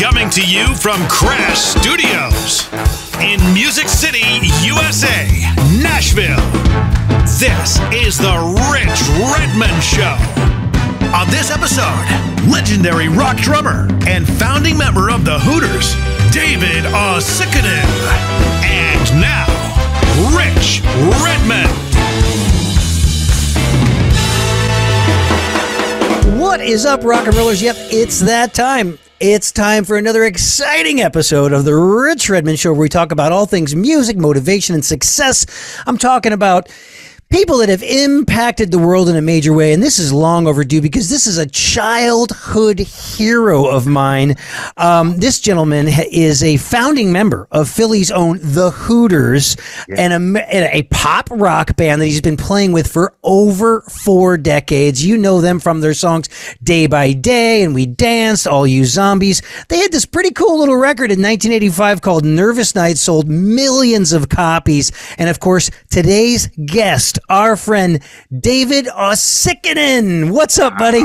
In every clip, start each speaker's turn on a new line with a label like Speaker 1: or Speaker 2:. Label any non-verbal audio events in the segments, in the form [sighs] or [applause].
Speaker 1: Coming to you from Crash Studios in Music City, USA, Nashville. This is the Rich Redmond Show. On this episode, legendary rock drummer and founding member of the Hooters, David Uosikkinen. And now, Rich Redmond.
Speaker 2: What is up, rock and rollers? Yep, it's that time. It's time for another exciting episode of the Rich Redmond Show where we talk about all things music, motivation, and success. I'm talking about people that have impacted the world in a major way. And this is long overdue because this is a childhood hero of mine. Um, this gentleman is a founding member of Philly's own The Hooters and, a, and a pop rock band that he's been playing with for over four decades. You know them from their songs Day by Day and We Danced, All You Zombies. They had this pretty cool little record in 1985 called Nervous Night, sold millions of copies. And of course, today's guest, our friend David Uosikkinen. What's up, buddy?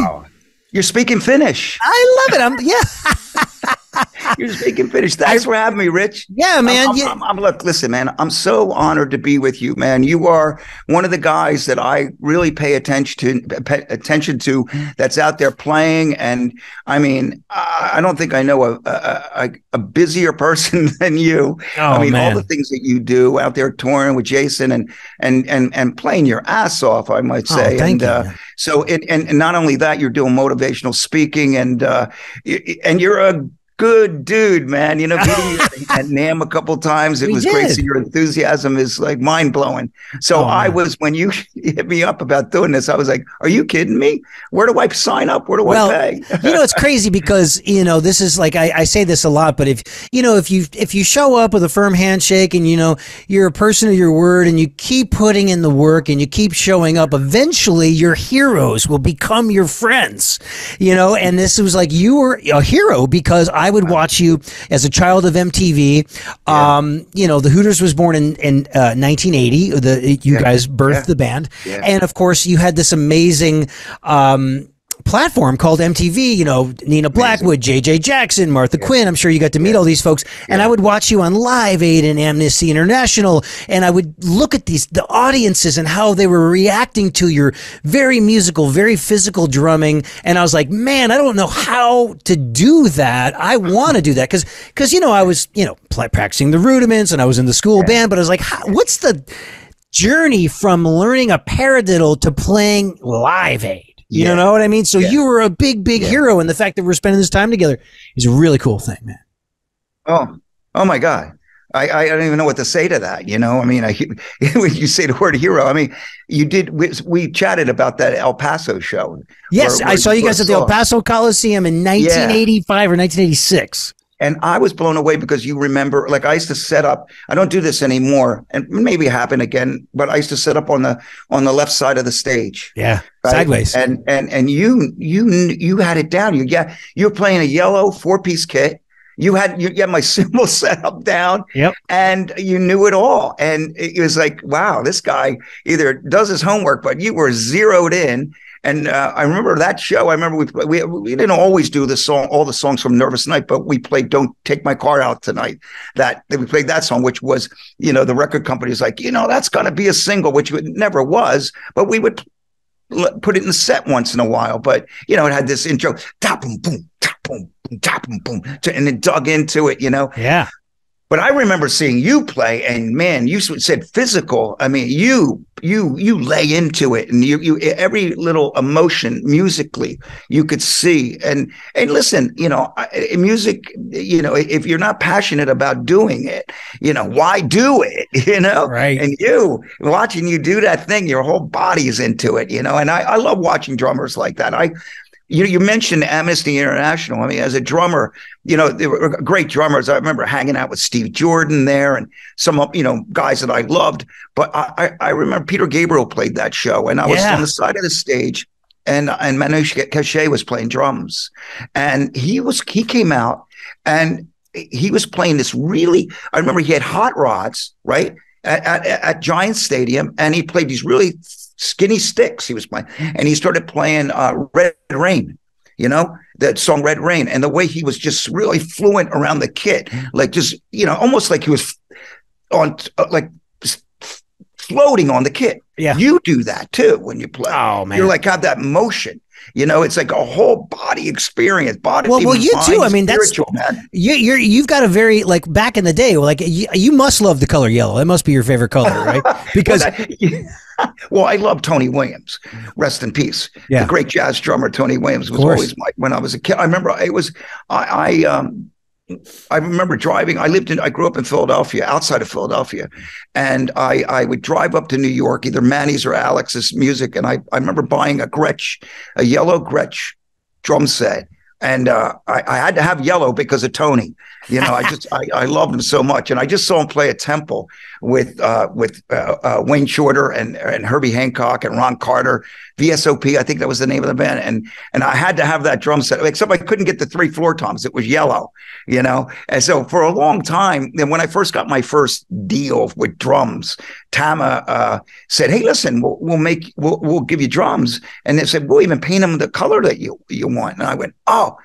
Speaker 3: You're speaking Finnish.
Speaker 2: I love it. I'm yeah. [laughs] [laughs]
Speaker 3: You're speaking Finnish. Thanks for having me, Rich.
Speaker 2: Yeah, man.
Speaker 3: I'm,
Speaker 2: You-
Speaker 3: I'm- I'm- look, listen, man. I'm so honored to be with you, man. You are one of the guys that I really pay attention to. Pay attention to that's out there playing, and I mean, I I don't think I know a a, a, a busier [laughs] person than you.
Speaker 2: Oh,
Speaker 3: I mean,
Speaker 2: man.
Speaker 3: all the things that you do out there touring with Jason and and and and playing your ass off, I might
Speaker 2: Oh,
Speaker 3: say.
Speaker 2: thank
Speaker 3: and
Speaker 2: you,
Speaker 3: uh, so, and, and and not only that, you're doing motivational speaking, and uh, and you're a good dude, man. You know, meeting at NAMM a couple times, it
Speaker 2: We
Speaker 3: was great. So your enthusiasm is like mind blowing. So
Speaker 2: Oh,
Speaker 3: I
Speaker 2: man.
Speaker 3: was when you [laughs] hit me up about doing this, I was like, "Are you kidding me? Where do I sign up? Where do
Speaker 2: Well,
Speaker 3: I pay?"
Speaker 2: you know it's crazy because you know this is like I, I say this a lot but if you know if you if you show up with a firm handshake and you know you're a person of your word and you keep putting in the work and you keep showing up eventually your heroes will become your friends you know and this was like you were a hero because i would watch you as a child of mtv um you know the hooters was born in in uh, 1980 the you guys birthed
Speaker 3: Yeah.
Speaker 2: the band.
Speaker 3: Yeah.
Speaker 2: and of course you had this amazing um platform called MTV, you know, Nina Blackwood, JJ Jackson, Martha Quinn. I'm sure you got to meet all these folks. And I would watch you on Live Aid and Amnesty International. And I would look at these, the audiences and how they were reacting to your very musical, very physical drumming. And I was like, man, I don't know how to do that. I want to do that. Cause, cause, you know, I was, you know, practicing the rudiments and I was in the school band, but I was like, how, what's the journey from learning a paradiddle to playing Live Aid? You
Speaker 3: Yeah.
Speaker 2: know what I mean? So
Speaker 3: Yeah.
Speaker 2: you were a big, big
Speaker 3: Yeah.
Speaker 2: hero, and the fact that we're spending this time together is a really cool thing, man.
Speaker 3: Oh, oh my God. I, I don't even know what to say to that. You know, I mean, I, [laughs] when you say the word hero, I mean, you did, we, we chatted about that El Paso show.
Speaker 2: Yes,
Speaker 3: where-
Speaker 2: I saw you guys at the El. Paso Coliseum in 1985 or 1986.
Speaker 3: And I was blown away because you remember, like I used to set up. I don't do this anymore, and maybe happen again. But I used to set up on the on the left side of the stage,
Speaker 2: Yeah,
Speaker 3: right?
Speaker 2: sideways.
Speaker 3: And and and you you you had it down. You yeah, you were playing a yellow four piece kit. You had you, you had my [laughs] cymbal set up down,
Speaker 2: Yep.
Speaker 3: and you knew it all. And it was like, wow, this guy either does his homework, but you were zeroed in. And uh, I remember that show. I remember we, we we didn't always do the song, all the songs from Nervous Night, but we played "Don't Take My Car Out Tonight." That we played that song, which was, you know, the record company was like, you know, that's going to be a single, which it never was, but we would put it in the set once in a while. But you know, it had this intro, tap boom boom, tap boom boom, tap boom boom, and it dug into it. You know,
Speaker 2: yeah,
Speaker 3: but I remember seeing you play, and man, you said physical. I mean, you you you lay into it, and you you every little emotion musically you could see. And and listen, you know, I- I- music. You know, if you're not passionate about doing it, you know, why do it? [laughs] You know,
Speaker 2: Right.
Speaker 3: And you watching you do that thing, your whole body is into it. You know, and I I love watching drummers like that. I. You, you mentioned Amnesty International. I mean, as a drummer, you know, they were great drummers. I remember hanging out with Steve Jordan there and some, you know, guys that I loved. But I, I, I remember Peter Gabriel played that show, and I was
Speaker 2: Yeah.
Speaker 3: on the side of the stage, and and Manu Katché was playing drums, and he was he came out and he was playing this really. I remember he had hot rods, right? At, at, at Giant Stadium, and he played these really skinny sticks. He was playing, and he started playing uh, Red Rain, you know, that song Red Rain, and the way he was just really fluent around the kit, like just you know, almost like he was on uh, like floating on the kit.
Speaker 2: Yeah.
Speaker 3: You do that too when you play.
Speaker 2: Oh, man.
Speaker 3: You're like have that motion. You know, it's like a whole body experience. Body.
Speaker 2: Well, well, you too. I mean, that's-
Speaker 3: spiritual, man.
Speaker 2: You, you're you've got a very like back in the day, like you, you must love the color yellow. That must be your favorite color, right? [laughs] [laughs] Because [laughs]
Speaker 3: well, I love Tony Williams. Rest in peace.
Speaker 2: Yeah.
Speaker 3: The great jazz drummer Tony Williams was always my when I was a kid. I remember it was I, I um I remember driving. I lived in I grew up in Philadelphia, outside of Philadelphia. And I I would drive up to New York, either Manny's or Alex's music. And I, I remember buying a Gretsch, a yellow Gretsch drum set. And uh, I, I had to have yellow because of Tony. You know, I just I, I loved him so much, and I just saw him play at Temple with uh, with uh, uh, Wayne Shorter and and Herbie Hancock and Ron Carter, VSOP. I think that was the name of the band, and and I had to have that drum set. Except I couldn't get the three floor toms; it was yellow. You know, and so for a long time, then when I first got my first deal with drums, Tama uh, said, "Hey, listen, we'll, we'll make we'll, we'll give you drums," and they said, "We'll even paint them the color that you you want." And I went, "Oh."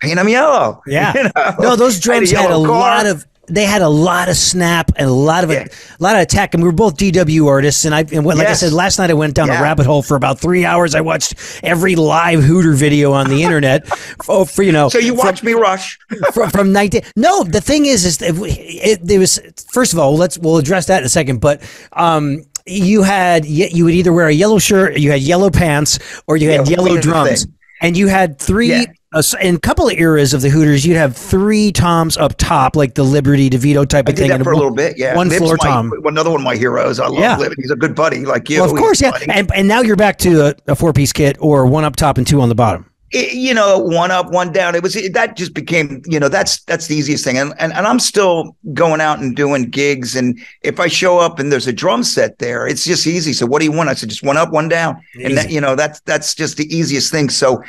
Speaker 3: Paint them yellow.
Speaker 2: Yeah. [laughs]
Speaker 3: You know?
Speaker 2: no, those drums had a
Speaker 3: yellow car.
Speaker 2: lot of they had a lot of snap and a lot of
Speaker 3: Yeah.
Speaker 2: a lot of attack, and we were both DW artists. And I, and what, like I said last night, I went down a rabbit hole for about three hours. I watched every live Hooter video on the internet. [laughs] oh, for you know,
Speaker 3: So you
Speaker 2: from-
Speaker 3: watch me rush. [laughs]
Speaker 2: from, from 19 no the thing is is that it, it was first of all let's we'll address that in a second but um you had you would either wear a yellow shirt you had yellow pants or you had
Speaker 3: Yeah,
Speaker 2: yellow drums and you had three
Speaker 3: Yeah.
Speaker 2: Uh, in a couple of eras of the Hooters, you'd have three toms up top, like the Liberty DeVito type
Speaker 3: I
Speaker 2: of
Speaker 3: did
Speaker 2: thing.
Speaker 3: that
Speaker 2: and
Speaker 3: for a little bit. Yeah,
Speaker 2: one
Speaker 3: Liv's
Speaker 2: floor
Speaker 3: my-
Speaker 2: tom.
Speaker 3: Another one of my heroes. I love
Speaker 2: Yeah.
Speaker 3: He's a good buddy, like you.
Speaker 2: Well, of
Speaker 3: He's
Speaker 2: course, yeah.
Speaker 3: funny.
Speaker 2: And, and now you're back to a, a four piece kit or one up top and two on the bottom.
Speaker 3: It- you know, one up, one down. It was it, that just became, you know, that's that's the easiest thing. And, and and I'm still going out and doing gigs. And if I show up and there's a drum set there, it's just easy. So what do you want? I said just one up, one down, and that you know that's that's just the easiest thing. So,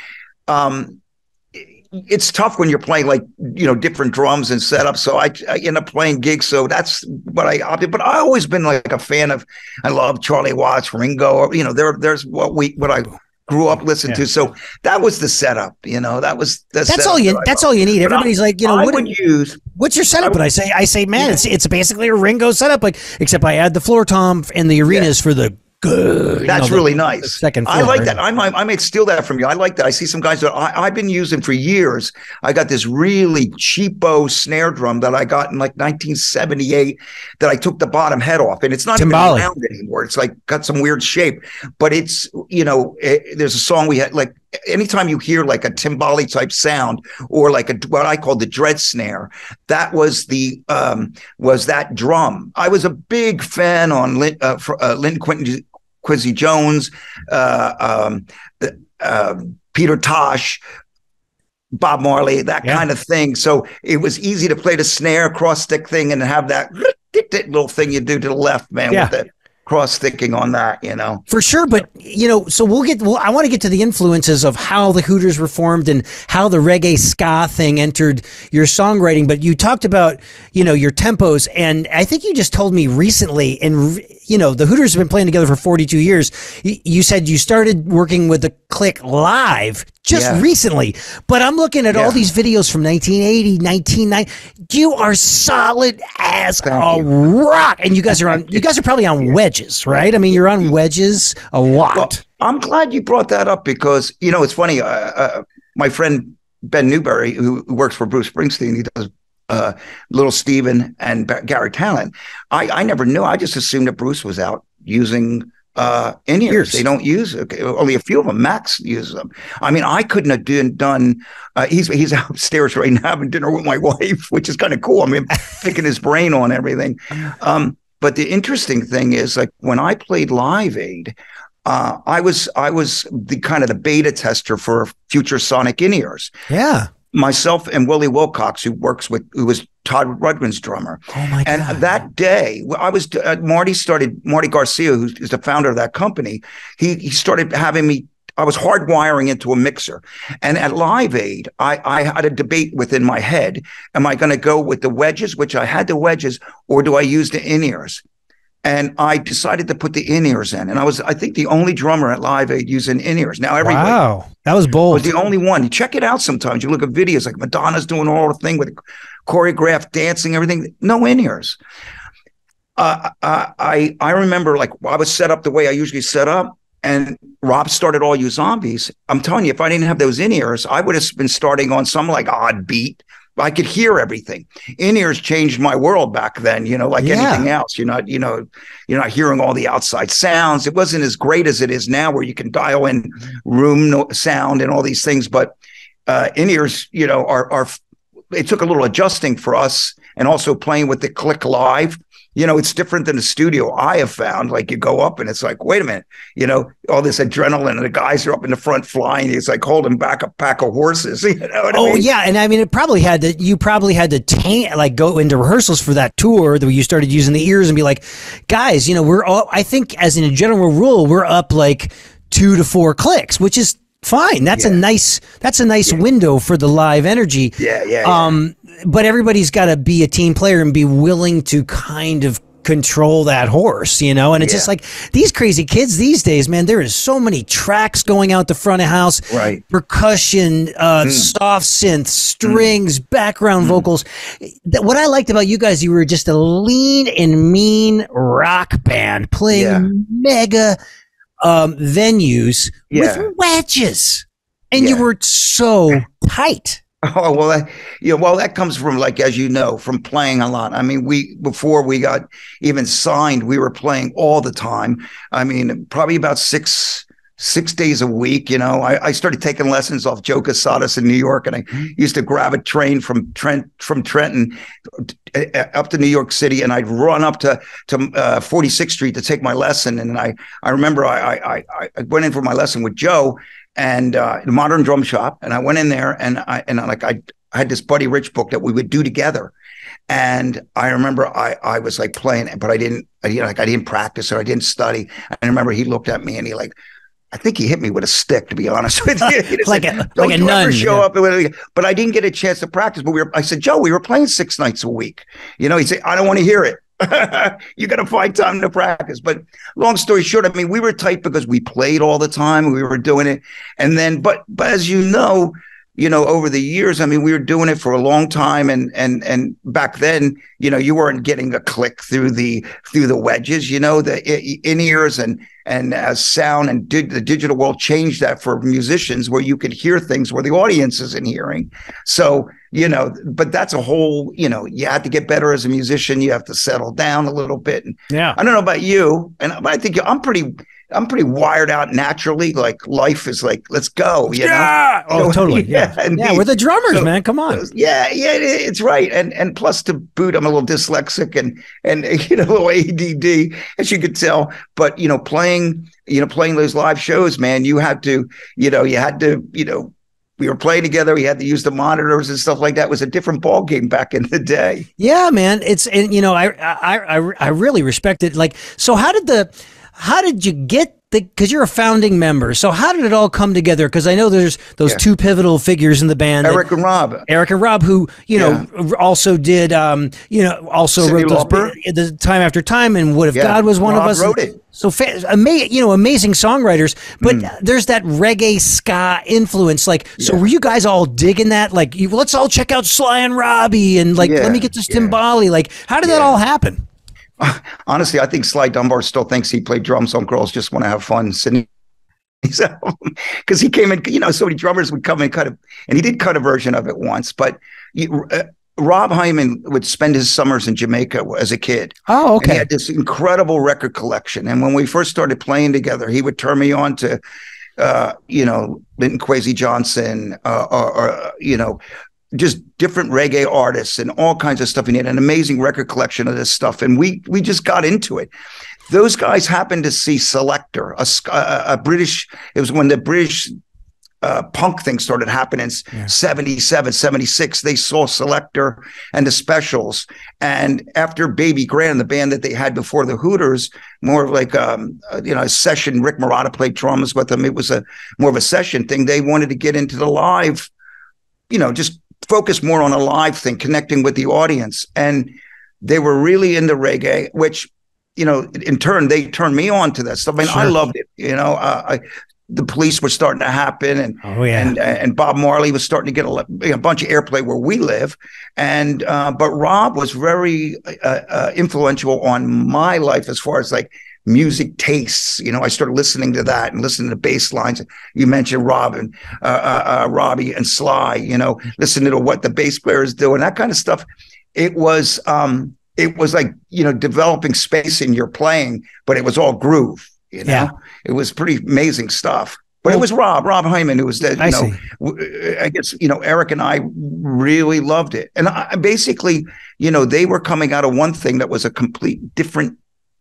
Speaker 3: um, it's tough when you're playing like you know different drums and setups. So I, I end up playing gigs. So that's what I opted. But I always been like a fan of. I love Charlie Watts, Ringo. Or, you know, there there's what we what I grew up listening to. So that was the setup. You know, that was the
Speaker 2: That's all you.
Speaker 3: that
Speaker 2: That's all you need.
Speaker 3: But I-
Speaker 2: Everybody's like, you know,
Speaker 3: I
Speaker 2: what,
Speaker 3: would use.
Speaker 2: what's your setup? And I say, I say, man, it's it's basically a Ringo setup, like except I add the floor tom and the arenas for the good. you
Speaker 3: That's
Speaker 2: know,
Speaker 3: really
Speaker 2: the
Speaker 3: nice.
Speaker 2: second
Speaker 3: I like that. I might, I might steal that from you. I like that. I see some guys that I, I've been using for years. I got this really cheapo snare drum that I got in like 1978 that I took the bottom head off, and it's not
Speaker 2: Timbali.
Speaker 3: even round anymore. It's like got some weird shape, but it's you know, it, there's a song we had like anytime you hear like a timbali type sound or like a what I call the dread snare, that was the um was that drum. I was a big fan on Lynn, uh, for, uh, Lynn Quinton Quincy Jones, uh, um, uh, Peter Tosh, Bob Marley, that
Speaker 2: Yeah.
Speaker 3: kind of thing. So it was easy to play the snare cross stick thing and have that little thing you do to the left, man,
Speaker 2: Yeah.
Speaker 3: with the cross sticking on that, you know.
Speaker 2: For sure, but you know, so we'll get. Well, I want to get to the influences of how the Hooters were formed and how the reggae ska thing entered your songwriting. But you talked about, you know, your tempos, and I think you just told me recently, and you know, the Hooters have been playing together for forty-two years. You, you said you started working with the Click live just
Speaker 3: Yeah.
Speaker 2: recently, but I'm looking at all these videos from 1980, 1990. You are solid as
Speaker 3: Thank
Speaker 2: a
Speaker 3: you.
Speaker 2: rock, and you guys are on. You guys are probably on wedges, right? I mean, you're on wedges a lot.
Speaker 3: Well, I'm glad you brought that up because you know it's funny. Uh, uh, my friend Ben Newberry, who, who works for Bruce Springsteen, he does uh, Little Steven and Garry Tallent. I, I never knew. I just assumed that Bruce was out using uh, in ears.
Speaker 2: Ears.
Speaker 3: They don't use okay, only a few of them. Max uses them. I mean, I couldn't have done. done uh, he's he's [laughs] upstairs right now having dinner with my [laughs] wife, which is kind of cool. I mean, picking his brain on everything. Um, but the interesting thing is, like when I played Live Aid, uh, I was I was the kind of the beta tester for future Sonic in ears.
Speaker 2: yeah.
Speaker 3: Myself and Willie Wilcox, who works with who was Todd Rundgren's drummer.
Speaker 2: Oh my
Speaker 3: And
Speaker 2: god.
Speaker 3: that day, I was uh, Marty started Marty Garcia, who's the founder of that company. He he started having me. I was hardwiring into a mixer, and at Live Aid, I I had a debate within my head: Am I going to go with the wedges, which I had the wedges, or do I use the in ears? And I decided to put the in ears in. And I was, I think, the only drummer at Live Aid using in ears. Now everybody
Speaker 2: wow, that was bold.
Speaker 3: was the only one. You check it out sometimes. You look at videos like Madonna's doing all the thing with choreographed dancing, everything. No in ears. Uh, I I remember like I was set up the way I usually set up, and Rob started all you zombies. I'm telling you, if I didn't have those in ears, I would have been starting on some like odd beat. I could hear everything. In ears changed my world back then. You know, like
Speaker 2: Yeah.
Speaker 3: anything else. You're not, you know, you're not hearing all the outside sounds. It wasn't as great as it is now, where you can dial in room no- sound and all these things. But uh, in ears, you know, are are it took a little adjusting for us, and also playing with the click live. You know, it's different than the studio. I have found like you go up and it's like, wait a minute, you know, all this adrenaline and the guys are up in the front flying. It's like holding back a pack of horses. [laughs] You know what I
Speaker 2: Oh
Speaker 3: mean?
Speaker 2: yeah, and I mean, it probably had to. You probably had to ta- like go into rehearsals for that tour that you started using the ears and be like, guys, you know, we're all. I think as in a general rule, we're up like two to four clicks, which is fine. That's a nice. That's a nice window for the live energy.
Speaker 3: Yeah, yeah, yeah.
Speaker 2: Um, but everybody's got to be a team player and be willing to kind of control that horse, you know. And it's just like these crazy kids these days, man. There is so many tracks going out the front of house,
Speaker 3: Right.
Speaker 2: Percussion, uh, soft synth, strings, background vocals. That- What I liked about you guys, you were just a lean and mean rock band playing
Speaker 3: Yeah.
Speaker 2: mega um, venues
Speaker 3: Yeah.
Speaker 2: with wedges, and you were so tight. [laughs]
Speaker 3: Oh well, that, you know, well that comes from like as you know from playing a lot. I mean, we before we got even signed, we were playing all the time. I mean, probably about six six days a week. You know, I, I started taking lessons off Joe Cusatis in New York, and I used to grab a train from Trent from Trenton up to New York City, and I'd run up to to uh, 46th Street to take my lesson. And I I remember I I I, I went in for my lesson with Joe and uh, the Modern Drum Shop, and I went in there and I and I, like I, I had this Buddy Rich book that we would do together. And I remember I I was like playing it, but I didn't I didn't like I didn't practice or I didn't study. And I remember he looked at me and he like I think he hit me with a stick, to be honest [laughs] with you.
Speaker 2: Like
Speaker 3: said,
Speaker 2: a- like a nun,
Speaker 3: show
Speaker 2: yeah.
Speaker 3: up. and- But I didn't get a chance to practice. But we were. I said, Joe, we were playing six nights a week. You know, he said, I don't want to hear it. [laughs] you got to find time to practice. But long story short, I mean, we were tight because we played all the time. We were doing it, and then, but but as you know, you know, over the years, I mean, we were doing it for a long time, and and and back then, you know, you weren't getting a click through the through the wedges, you know, the in ears and and as sound and did the digital world changed that for musicians where you could hear things where the audience isn't hearing. So you know, but that's a whole, you know, you have to get better as a musician. You have to settle down a little bit. And
Speaker 2: Yeah.
Speaker 3: I don't know about you, and but I think I'm pretty. I'm pretty wired out naturally. Like life is like, let's go. You know?
Speaker 2: Yeah. Oh,
Speaker 3: So,
Speaker 2: totally. [laughs] Yeah.
Speaker 3: yeah,
Speaker 2: Yeah.
Speaker 3: indeed.
Speaker 2: we're the drummers,
Speaker 3: So-
Speaker 2: man. Come on.
Speaker 3: Yeah, yeah, it's right. And and plus to boot, I'm a little dyslexic and and [laughs] you know a little ADD, as you could tell. But you know, playing you know playing those live shows, man, you had to you know you had to you know we were playing together. We had to use the monitors and stuff like that. It was a different ball game back in the day.
Speaker 2: Yeah, man. It's and you know I I I, I really respect it. Like, so how did the how did you get the because you're a founding member? So how did it all come together? Because I know there's those
Speaker 3: Yeah.
Speaker 2: two pivotal figures in the band. that-
Speaker 3: Eric and Rob.
Speaker 2: Eric and Rob, who you know also did, um, you know, also
Speaker 3: Cyndi
Speaker 2: wrote those the time after time, and What If
Speaker 3: Yeah,
Speaker 2: God was one
Speaker 3: Rob
Speaker 2: of us.
Speaker 3: wrote it.
Speaker 2: So, fa- ama- you know, amazing songwriters, but
Speaker 3: Hmm.
Speaker 2: there's that reggae ska influence. Like, so were you guys all digging that? Like, you, let's all check out Sly and Robbie, and like,
Speaker 3: Yeah,
Speaker 2: let me get this
Speaker 3: yeah.
Speaker 2: Timbali. Like, how did that all happen? [laughs]
Speaker 3: Honestly, I think Sly Dunbar still thinks he played drums on Girls Just Want to Have Fun. Cyndi. [laughs] Because he came in, you know, so many drummers would come and cut it, and he did cut a version of it once. But you, uh, Rob Hyman would spend his summers in Jamaica as a kid.
Speaker 2: Oh,
Speaker 3: And he had this incredible record collection. And when we first started playing together, he would turn me on to, uh, you know, Linton Kwesi Johnson, uh, or, or, you know, just different reggae artists and all kinds of stuff. And he had an amazing record collection of this stuff. And we we just got into it. Those guys happened to see Selecter, a, a, British, it was when the British uh, punk thing started happening in 77, 76. They saw Selecter and the Specials. And after Baby Grand, the band that they had before the Hooters, more of like, um, uh, you know, a session, Rick Marotta played drums with them. It was a more of a session thing. They wanted to get into the live, you know, just focus more on a live thing, connecting with the audience. And they were really into reggae, which you know, in turn, they turned me on to that stuff. I mean, sure. I loved it. You know, uh, I, the police were starting to happen, and
Speaker 2: oh, yeah.
Speaker 3: and and Bob Marley was starting to get a, a bunch of airplay where we live, and uh, but Rob was very uh, uh, influential on my life as far as like music tastes. You know, I started listening to that and listening to bass lines. You mentioned Robin, uh, uh, uh, Robbie, and Sly. You know, listening to what the bass players do and that kind of stuff. It was um, it was like you know developing space in your playing, but it was all groove. You know, yeah. it was pretty amazing stuff. But well, it was Rob, Rob Hyman, who was that. You I know, see. I guess you know Eric and I really loved it, and I, basically, you know, they were coming out of one thing that was a complete different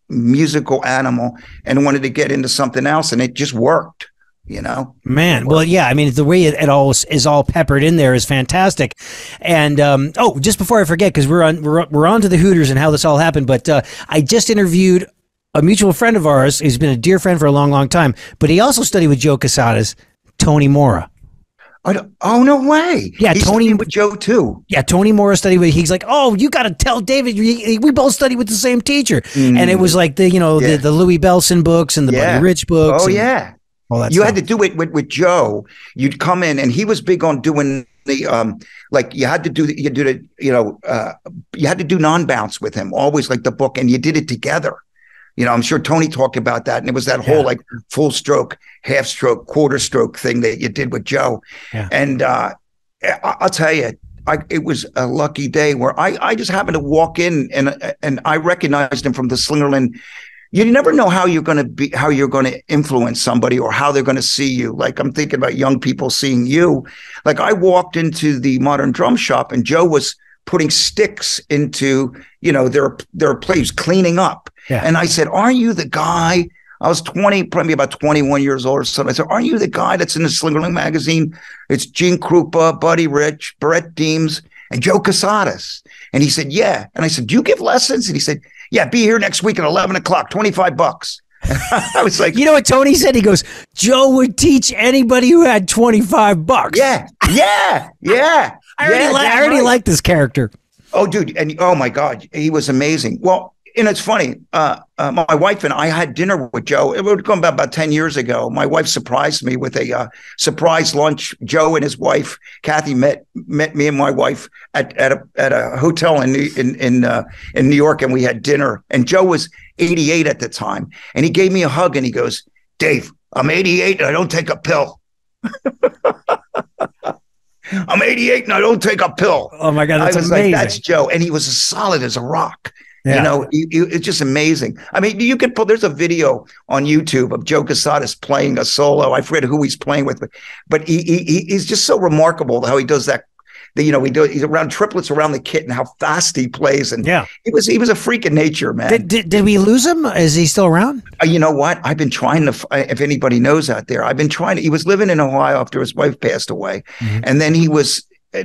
Speaker 3: musical animal, and wanted to get into something else, and it just worked you know
Speaker 2: man well yeah i mean the way it, it, all is all peppered in there is fantastic and um, oh just before i forget because we're on we're, we're on to the hooters and how this all happened but uh, i just interviewed a mutual friend of ours who's been a dear friend for a long, long time, but he also studied with Joe Cusatis, Tony Mora.
Speaker 3: Oh no way!
Speaker 2: Yeah,
Speaker 3: he
Speaker 2: Tony
Speaker 3: with Joe too.
Speaker 2: Yeah, Tony Morris studied with. He's like, oh, you got to tell David. We, we both studied with the same teacher, mm. and it was like the you know yeah. the, the Louie Bellson books and the yeah. Buddy Rich books.
Speaker 3: Oh yeah, all that. You stuff. had to do it with, with Joe. You'd come in, and he was big on doing the um like you had to do you did it you know uh you had to do non bounce with him always like the book, and you did it together. You know, I'm sure Tony talked about that. And it was that whole like full stroke, half stroke, quarter stroke thing that you did with Joe. Yeah. And uh, I'll tell you, I, it was a lucky day where I, I just happened to walk in and and I recognized him from the Slingerland. You never know how you're going to be, how you're going to influence somebody or how they're going to see you. Like I'm thinking about young people seeing you. Like I walked into the modern drum shop and Joe was putting sticks into, you know, their their plays, cleaning up. Yeah. And I said, Aren't you the guy? I was 20, probably about 21 years old or something. I said, Aren't you the guy that's in the Slingerland magazine? It's Gene Krupa, Buddy Rich, Brett Deems, and Joe Cusatis. And he said, Yeah. And I said, Do you give lessons? And he said, Yeah, be here next week at 11 o'clock, 25 bucks. [laughs] I was like,
Speaker 2: you know what Tony said? He goes, Joe would teach anybody who had 25 bucks.
Speaker 3: Yeah. Yeah. [laughs] Yeah.
Speaker 2: I already,
Speaker 3: yeah,
Speaker 2: li- I already right. like this character.
Speaker 3: Oh, dude. And oh my God, he was amazing. Well, and it's funny. Uh, uh, my wife and I had dinner with Joe. It would go about about ten years ago. My wife surprised me with a uh, surprise lunch. Joe and his wife Kathy met met me and my wife at at a at a hotel in in in uh, in New York, and we had dinner. And Joe was eighty eight at the time, and he gave me a hug and he goes, "Dave, I'm eighty eight and I don't take a pill." [laughs] I'm 88 and I don't take a pill.
Speaker 2: Oh my God, that's I was amazing.
Speaker 3: like, that's Joe. And he was as solid as a rock. Yeah. You know, you, you, it's just amazing. I mean, you could put there's a video on YouTube of Joe Cusatis playing a solo. I forget who he's playing with, but, but he, he he's just so remarkable how he does that. The, you know, he do he's around triplets around the kit and how fast he plays. And
Speaker 2: yeah,
Speaker 3: he was he was a freak of nature, man.
Speaker 2: Did, did, did we lose him? Is he still around?
Speaker 3: Uh, you know what? I've been trying to. If anybody knows out there, I've been trying to. He was living in Ohio after his wife passed away, mm-hmm. and then he was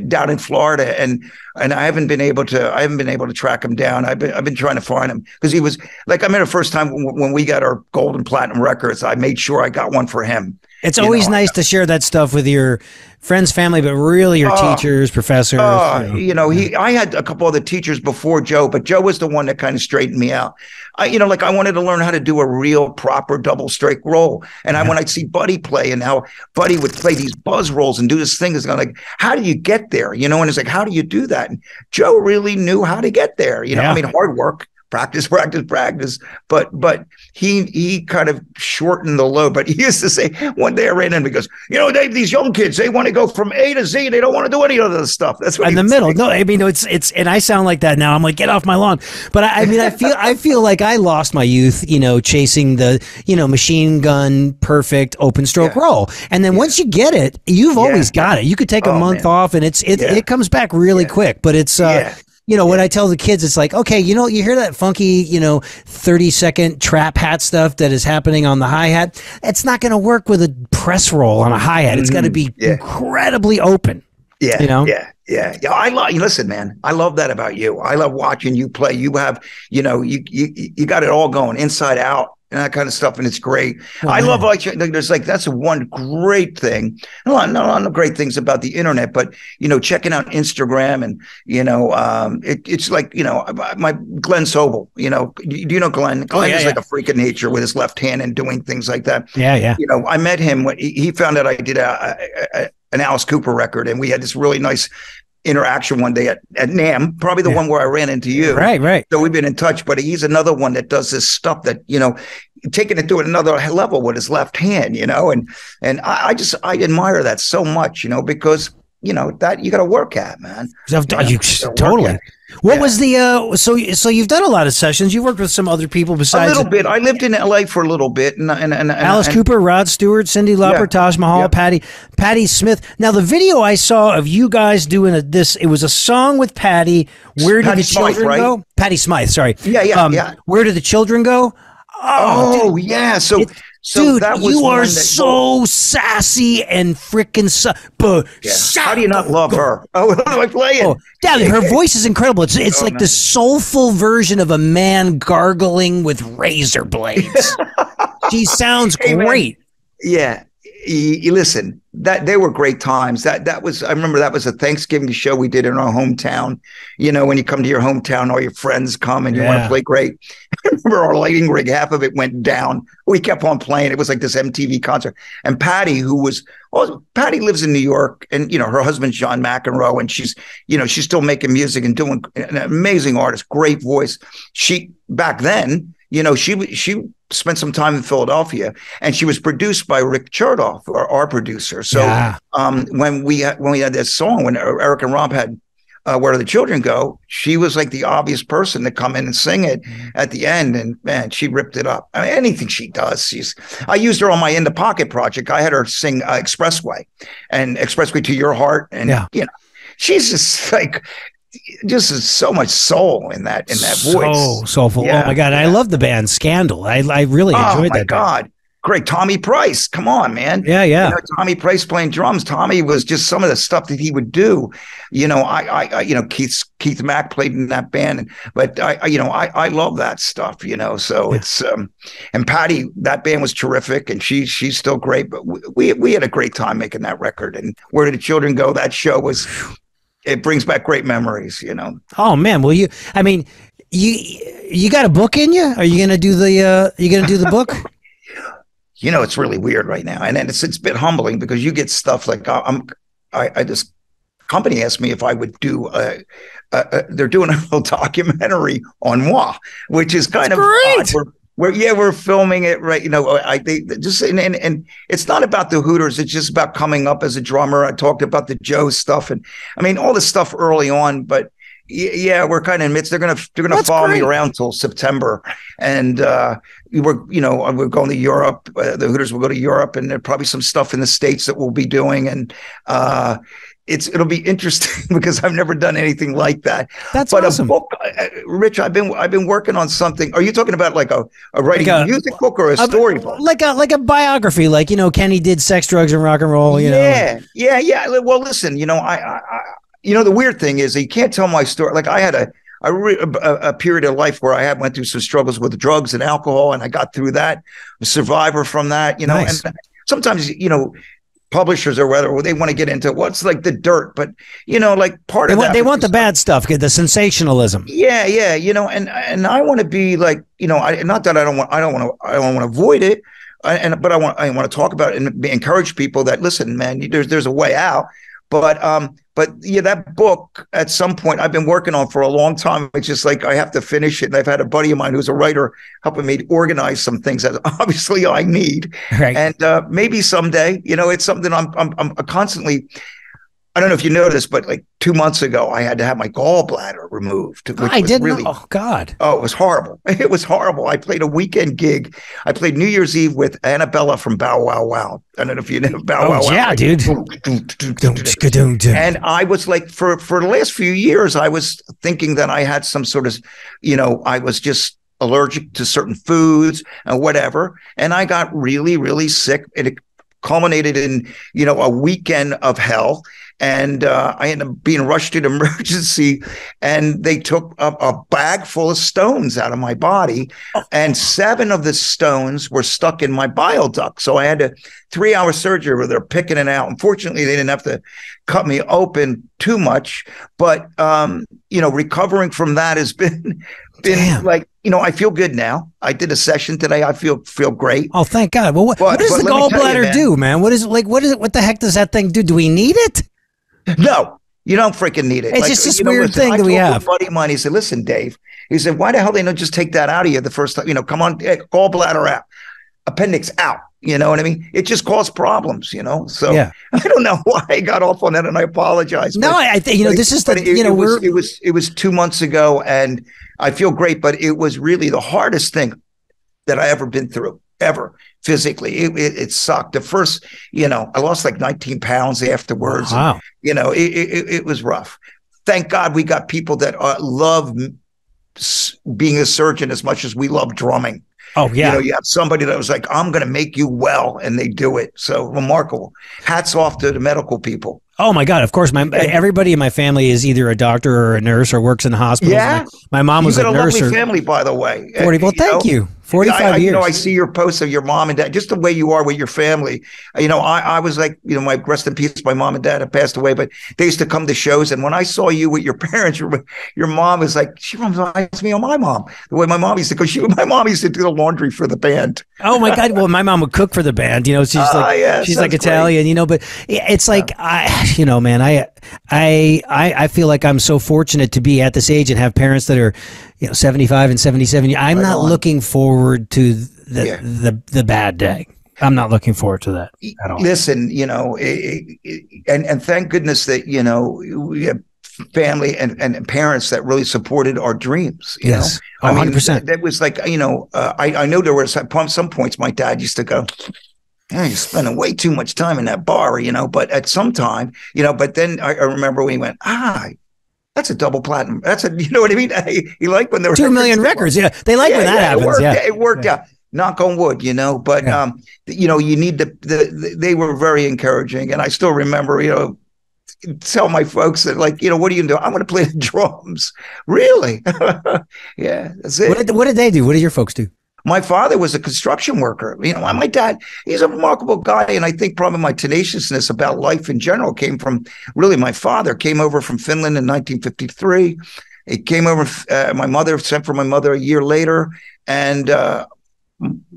Speaker 3: down in Florida, and and I haven't been able to I haven't been able to track him down. I've been I've been trying to find him because he was like I remember the first time when, when, we got our gold and platinum records, I made sure I got one for him.
Speaker 2: It's always know? nice to share that stuff with your friends, family, but really your uh, teachers, professors.
Speaker 3: Uh, you, know. you know, he I had a couple other teachers before Joe, but Joe was the one that kind of straightened me out. I, you know, like I wanted to learn how to do a real proper double strike roll. And yeah. I when I'd see Buddy play and how Buddy would play these buzz rolls and do this thing, is going like, how do you get there? You know, and it's like, how do you do that? And Joe really knew how to get there. You know, yeah. I mean, hard work, practice, practice, practice. But but he he kind of shortened the load. But he used to say one day I ran in and he goes, you know, Dave, these young kids they want to go from A to Z. They don't want to do any of this stuff. That's what
Speaker 2: in the middle. Saying. No, I mean it's it's and I sound like that now. I'm like, get off my lawn. But I, I mean, I feel I feel like I lost my youth. You know, chasing the you know machine gun perfect open stroke yeah. roll. And then yeah. once you get it, you've yeah. always got it. You could take a oh, month man. off and it's it, it comes back really quick. But it's uh, you know, when I tell the kids, it's like, okay, you know, you hear that funky, you know, 30 second trap hat stuff that is happening on the hi hat. It's not going to work with a press roll on a hi hat. It's mm-hmm. got to be yeah. incredibly open.
Speaker 3: Yeah. You know? Yeah. Yeah. Yeah. I love, listen, man, I love that about you. I love watching you play. You have, you know, you, you, you got it all going inside out and that kind of stuff, and it's great.
Speaker 2: Oh,
Speaker 3: I
Speaker 2: man.
Speaker 3: love like there's like that's one great thing. A lot, not a lot of great things about the internet, but you know, checking out Instagram and you know, um, it, it's like you know, my Glenn Sobel. You know, do you know Glenn? Glenn
Speaker 2: Oh, yeah,
Speaker 3: is
Speaker 2: yeah.
Speaker 3: like a freak of nature with his left hand and doing things like that
Speaker 2: Yeah, yeah.
Speaker 3: you know, I met him when he, he found out I did a, a, a- an Alice Cooper record, and we had this really nice interaction one day at, at NAMM, probably the
Speaker 2: Yeah.
Speaker 3: one where I ran into you.
Speaker 2: Right, right.
Speaker 3: So we've been in touch, but he's another one that does this stuff that you know, taking it to another level with his left hand, you know, and and I, I just I admire that so much, you know, because you know that you got to work at, man.
Speaker 2: You,
Speaker 3: so work
Speaker 2: totally.
Speaker 3: at.
Speaker 2: What
Speaker 3: Yeah.
Speaker 2: was the uh? So so you've done a lot of sessions. You've worked with some other people besides A
Speaker 3: little bit. I lived in L.A. for a little bit, and and, and
Speaker 2: Alice
Speaker 3: and,
Speaker 2: Cooper, Rod Stewart, Cyndi Lauper,
Speaker 3: Yeah.
Speaker 2: Taj Mahal,
Speaker 3: Yeah.
Speaker 2: Patty Patty Smyth. Now the video I saw of you guys doing a, this, it was a song with Patty. Where did
Speaker 3: Patty
Speaker 2: the
Speaker 3: Smyth,
Speaker 2: children
Speaker 3: right?
Speaker 2: go? Patty Smyth, sorry.
Speaker 3: Yeah, yeah, yeah.
Speaker 2: Where did the children go? Oh,
Speaker 3: Oh, yeah. So,
Speaker 2: It-
Speaker 3: so
Speaker 2: dude, you are so sassy and freaking su- but
Speaker 3: Yeah. How do you not love her? [laughs] Oh, what am I playing?
Speaker 2: Oh, Dad, her [laughs] voice is incredible. It's it's
Speaker 3: Oh,
Speaker 2: like
Speaker 3: no.
Speaker 2: the soulful version of a man gargling with razor blades. [laughs] she sounds
Speaker 3: Hey, man.
Speaker 2: great.
Speaker 3: Yeah. You, you listen, that they were great times. That that was I remember that was a Thanksgiving show we did in our hometown. You know, when you come to your hometown, all your friends come and you want to play great. Remember our lighting rig, half of it went down. We kept on playing. It was like this MTV concert. And Patty, who was well, Patty lives in New York, and you know, her husband's John McEnroe, and she's, you know, she's still making music and doing an amazing artist, great voice. She back then, you know, she she spent some time in Philadelphia, and she was produced by Rick Chertoff, our, our producer. So
Speaker 2: Yeah.
Speaker 3: um, when we had, when we had this song, when Eric and Rob had uh, "Where Do the Children Go," she was like the obvious person to come in and sing it at the end, and man, she ripped it up. I mean, anything she does, she's. I used her on my In the Pocket project. I had her sing uh, "Expressway" and "Expressway to Your Heart," and
Speaker 2: Yeah.
Speaker 3: you know, she's just [laughs] like. Just is so much soul in that in that
Speaker 2: so
Speaker 3: voice.
Speaker 2: soulful.
Speaker 3: Yeah,
Speaker 2: oh my god, I love the band Scandal. I I really
Speaker 3: Oh
Speaker 2: enjoyed
Speaker 3: my
Speaker 2: that. band.
Speaker 3: Great! Tommy Price, come on, man.
Speaker 2: Yeah, yeah.
Speaker 3: You know, Tommy Price playing drums. Tommy was just some of the stuff that he would do. You know, I, I, I you know, Keith Keith Mack played in that band, and but I, I you know, I, I love that stuff. You know, so
Speaker 2: Yeah.
Speaker 3: it's um, and Patty, that band was terrific, and she she's still great. But we we, we had a great time making that record. And Where Did the Children Go? That show was. It brings back great memories. You know.
Speaker 2: Oh man, well you I mean you you got a book in you? Are you gonna do the uh you gonna do the book? [laughs]
Speaker 3: you know it's really weird right now. And then it's it's a bit humbling because you get stuff like I- i'm i i just company asked me if i would do a, a, a they're doing a little [laughs] documentary on moi which is kind
Speaker 2: That's
Speaker 3: of
Speaker 2: great.
Speaker 3: We're, we're yeah we're filming it right you know i they they just and, and and it's not about the hooters. It's just about coming up as a drummer. I talked about the joe stuff and i mean all this stuff early on but yeah, we're kind of in midst. They're gonna they're gonna
Speaker 2: That's
Speaker 3: follow me around till September, and uh, we're you know we're going to Europe. Uh, the Hooters will go to Europe, and there's probably some stuff in the states that we'll be doing, and uh, it's it'll be interesting [laughs] because I've never done anything like that.
Speaker 2: That's
Speaker 3: but
Speaker 2: awesome.
Speaker 3: a book, uh, Rich, I've been I've been working on something. Are you talking about like a, a writing
Speaker 2: Like a-
Speaker 3: music book or a
Speaker 2: Uh,
Speaker 3: story book?
Speaker 2: Like a like a biography, like you know, Kenny did sex, drugs, and rock and roll. You know,
Speaker 3: yeah, yeah, yeah. Well, listen, you know, I, I, I, you know, the weird thing is you can't tell my story. Like I had a, a, re- a, period of life where I had went through some struggles with drugs and alcohol, and I got through that. A survivor from that, you know.
Speaker 2: Nice.
Speaker 3: And sometimes, you know, publishers or whether they want to get into what's like the dirt, but you know, like part
Speaker 2: they
Speaker 3: of
Speaker 2: want
Speaker 3: that
Speaker 2: they want the
Speaker 3: just-
Speaker 2: bad stuff, get the sensationalism.
Speaker 3: yeah, yeah, you know, and and I want to be like, you know, I not that I don't want, I don't want to, I don't want to avoid it, I, and but I want, I want to talk about it and encourage people that listen, man, there's there's a way out, but um, but yeah, that book at some point I've been working on for a long time. It's just like I have to finish it, and I've had a buddy of mine who's a writer helping me organize some things that [laughs] obviously I need,
Speaker 2: Right.
Speaker 3: and uh, maybe someday, you know, it's something I'm I'm I'm constantly. I don't know if you noticed, but like two months ago, I had to have my gallbladder removed. Which
Speaker 2: I didn't.
Speaker 3: really.
Speaker 2: Oh God.
Speaker 3: oh, it was horrible. [laughs] It was horrible. I played a weekend gig. I played New Year's Eve with Annabella from Bow Wow Wow. I don't know if you know [laughs] Bow
Speaker 2: Oh,
Speaker 3: Wow Wow.
Speaker 2: yeah,
Speaker 3: Like,
Speaker 2: dude. [laughs]
Speaker 3: And I was like, for for the last few years, I was thinking that I had some sort of, you know, I was just allergic to certain foods and whatever. And I got really, really sick. And it culminated in, you know, a weekend of hell. And uh, I ended up being rushed to the [laughs] emergency, and they took a, a bag full of stones out of my body, and seven of the stones were stuck in my bile duct. So I had a three-hour surgery where they're picking it out. Unfortunately, they didn't have to cut me open too much, but um, you know, recovering from that has [laughs] been been
Speaker 2: Damn.
Speaker 3: like you know, I feel good now. I did a session today. I feel feel great.
Speaker 2: Oh, thank God. Well, what,
Speaker 3: But-
Speaker 2: what does the
Speaker 3: tell you,
Speaker 2: gallbladder
Speaker 3: man.
Speaker 2: do, man? What is it like? What is it? What the heck does that thing do? Do we need it? [laughs]
Speaker 3: No, you don't freaking need it.
Speaker 2: It's just this
Speaker 3: you know,
Speaker 2: weird thing
Speaker 3: I
Speaker 2: that we have.
Speaker 3: A buddy of mine, he said, "Listen, Dave," he said, "Why the hell they don't just take that out of you the first time? You know, come on, eh, gallbladder out, appendix out. You know what I mean? It just caused problems. You know, so
Speaker 2: Yeah. [laughs]
Speaker 3: I don't know [laughs] why I got off on that, and I apologize.
Speaker 2: No,
Speaker 3: but-
Speaker 2: I, think you know this is the
Speaker 3: it,
Speaker 2: you know
Speaker 3: it was
Speaker 2: we're
Speaker 3: it was it was two months ago, and I feel great. But it was really the hardest thing that I ever been through ever physically. It, it, it sucked. The first, you know, I lost like 19 pounds afterwards. and,
Speaker 2: wow.
Speaker 3: you know, it, it, it was rough. Thank God we got people that uh, love being a surgeon as much as we love drumming.
Speaker 2: Oh yeah.
Speaker 3: You know, you have somebody that was like, I'm going to make you well, and they do it. So remarkable. Hats off to the medical people.
Speaker 2: Oh my God! Of course, my everybody in my family is either a doctor or a nurse or works in hospitals.
Speaker 3: Yeah.
Speaker 2: my, my mom was
Speaker 3: you got
Speaker 2: a
Speaker 3: a
Speaker 2: nurse.
Speaker 3: lovely
Speaker 2: or,
Speaker 3: family, by the way.
Speaker 2: 40 well, thank
Speaker 3: know?
Speaker 2: you. Forty-five
Speaker 3: I, I-
Speaker 2: years.
Speaker 3: You know, I see your posts of your mom and dad, just the way you are with your family. Uh, You know, I, I was like, you know, my rest in peace, my mom and dad have passed away, but they used to come to shows. And when I saw you with your [laughs] parents, your, your mom was like, she reminds me of my mom. The way my mom used to go, she, [laughs] my mom used to do the laundry for the band.
Speaker 2: Oh my God! Well, my mom would cook for the band. You know, she's
Speaker 3: Ah,
Speaker 2: like
Speaker 3: yes,
Speaker 2: she's like
Speaker 3: that's great.
Speaker 2: Italian. You know, but it's like I, [sighs] you know, man, I, I, I, I feel like I'm so fortunate to be at this age and have parents that are, you know, 75 and 77. I'm
Speaker 3: Right
Speaker 2: not
Speaker 3: on.
Speaker 2: looking forward to the
Speaker 3: Yeah.
Speaker 2: the the bad day. I'm not looking forward to that at all.
Speaker 3: Listen, you know, it, it, and and thank goodness that you know we have family and, and parents that really supported our dreams. You
Speaker 2: Yes.
Speaker 3: know?
Speaker 2: Oh,
Speaker 3: I mean,
Speaker 2: 100%.
Speaker 3: that, was like you know, uh, I I know there were some, some points my dad used to go. Yeah, you're spending way too much time in that bar, you know. But at some time, you know. But then I, I remember when he went, ah, that's a double platinum. That's a, [laughs] you know what I mean? [laughs] he liked when there were
Speaker 2: Two million records. Yeah, they like when that happens.
Speaker 3: It worked,
Speaker 2: yeah.
Speaker 3: it worked out. Knock on wood, you know. But
Speaker 2: Yeah.
Speaker 3: um, you know, you need the, the, the they were very encouraging, and I still remember, you know, tell my folks that like, you know, what are you gonna do? I'm going to play the [laughs] drums. Really? yeah, that's it.
Speaker 2: What did, what did they do? What did your folks do?
Speaker 3: My father was a construction worker. You know, my dad, he's a remarkable guy. And I think probably my tenaciousness about life in general came from really my father came over from Finland in 1953. It came over, uh, my mother sent for my mother a year later. And, uh,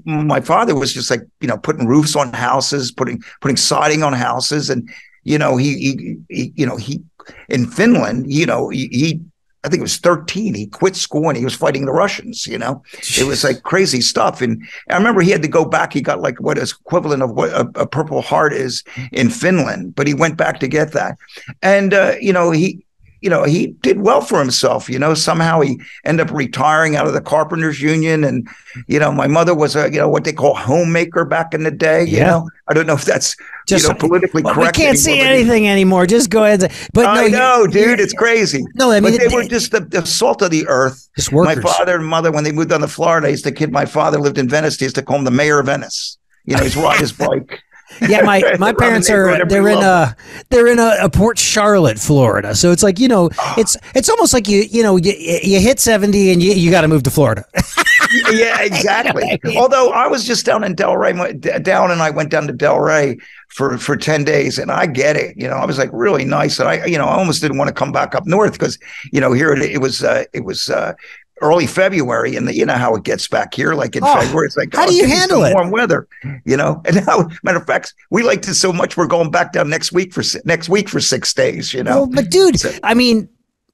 Speaker 3: my father was just like, you know, putting roofs on houses, putting, putting siding on houses. And, you know, he, he, he you know, he, in Finland, you know, he, he I think it was 13. He quit school and he was fighting the Russians, you know? It was like crazy stuff. And I remember he had to go back. He got like what is equivalent of what a, a Purple Heart is in Finland, but he went back to get that. And, uh, you know, he, you know, he did well for himself. You know, somehow he ended up retiring out of the Carpenters Union. And, mm-hmm. you know, my mother was a, you know, what they call homemaker back in the day. You
Speaker 2: Yeah.
Speaker 3: know, I don't know if that's,
Speaker 2: Just
Speaker 3: you know, politically
Speaker 2: Well,
Speaker 3: correct.
Speaker 2: we can't
Speaker 3: anymore, but-
Speaker 2: anything anymore. Just go ahead. and But no,
Speaker 3: I
Speaker 2: you-
Speaker 3: know, dude. It's crazy.
Speaker 2: No, I mean,
Speaker 3: but they
Speaker 2: it-
Speaker 3: were just the, the salt of the earth.
Speaker 2: just
Speaker 3: My father and mother, when they moved down to Florida, I used to kid my father lived in Venice. He used to call him the mayor of Venice. You know, he's riding his bike.
Speaker 2: Yeah, [laughs] my, my parents are they're in a they're in a, a Port Charlotte, Florida. So it's like you know
Speaker 3: Ah.
Speaker 2: it's it's almost like you you know you, you hit seventy and you, you got to move to Florida. [laughs]
Speaker 3: yeah, exactly. [laughs] Although I was just down in Delray, down and I went down to Delray for for ten days, and I get it. You know, I was like really nice, and I you know I almost didn't want to come back up north because you know here it, it was uh, it was. Uh, Early February, and the, you know how it gets back here, like in
Speaker 2: Oh,
Speaker 3: February. It's like,
Speaker 2: how do
Speaker 3: oh,
Speaker 2: you
Speaker 3: me some
Speaker 2: handle it?
Speaker 3: Warm weather, you know. [laughs] And now, matter of fact, we liked it so much we're going back down next week for next week for six days. You know,
Speaker 2: Well, but dude,
Speaker 3: So-
Speaker 2: I mean,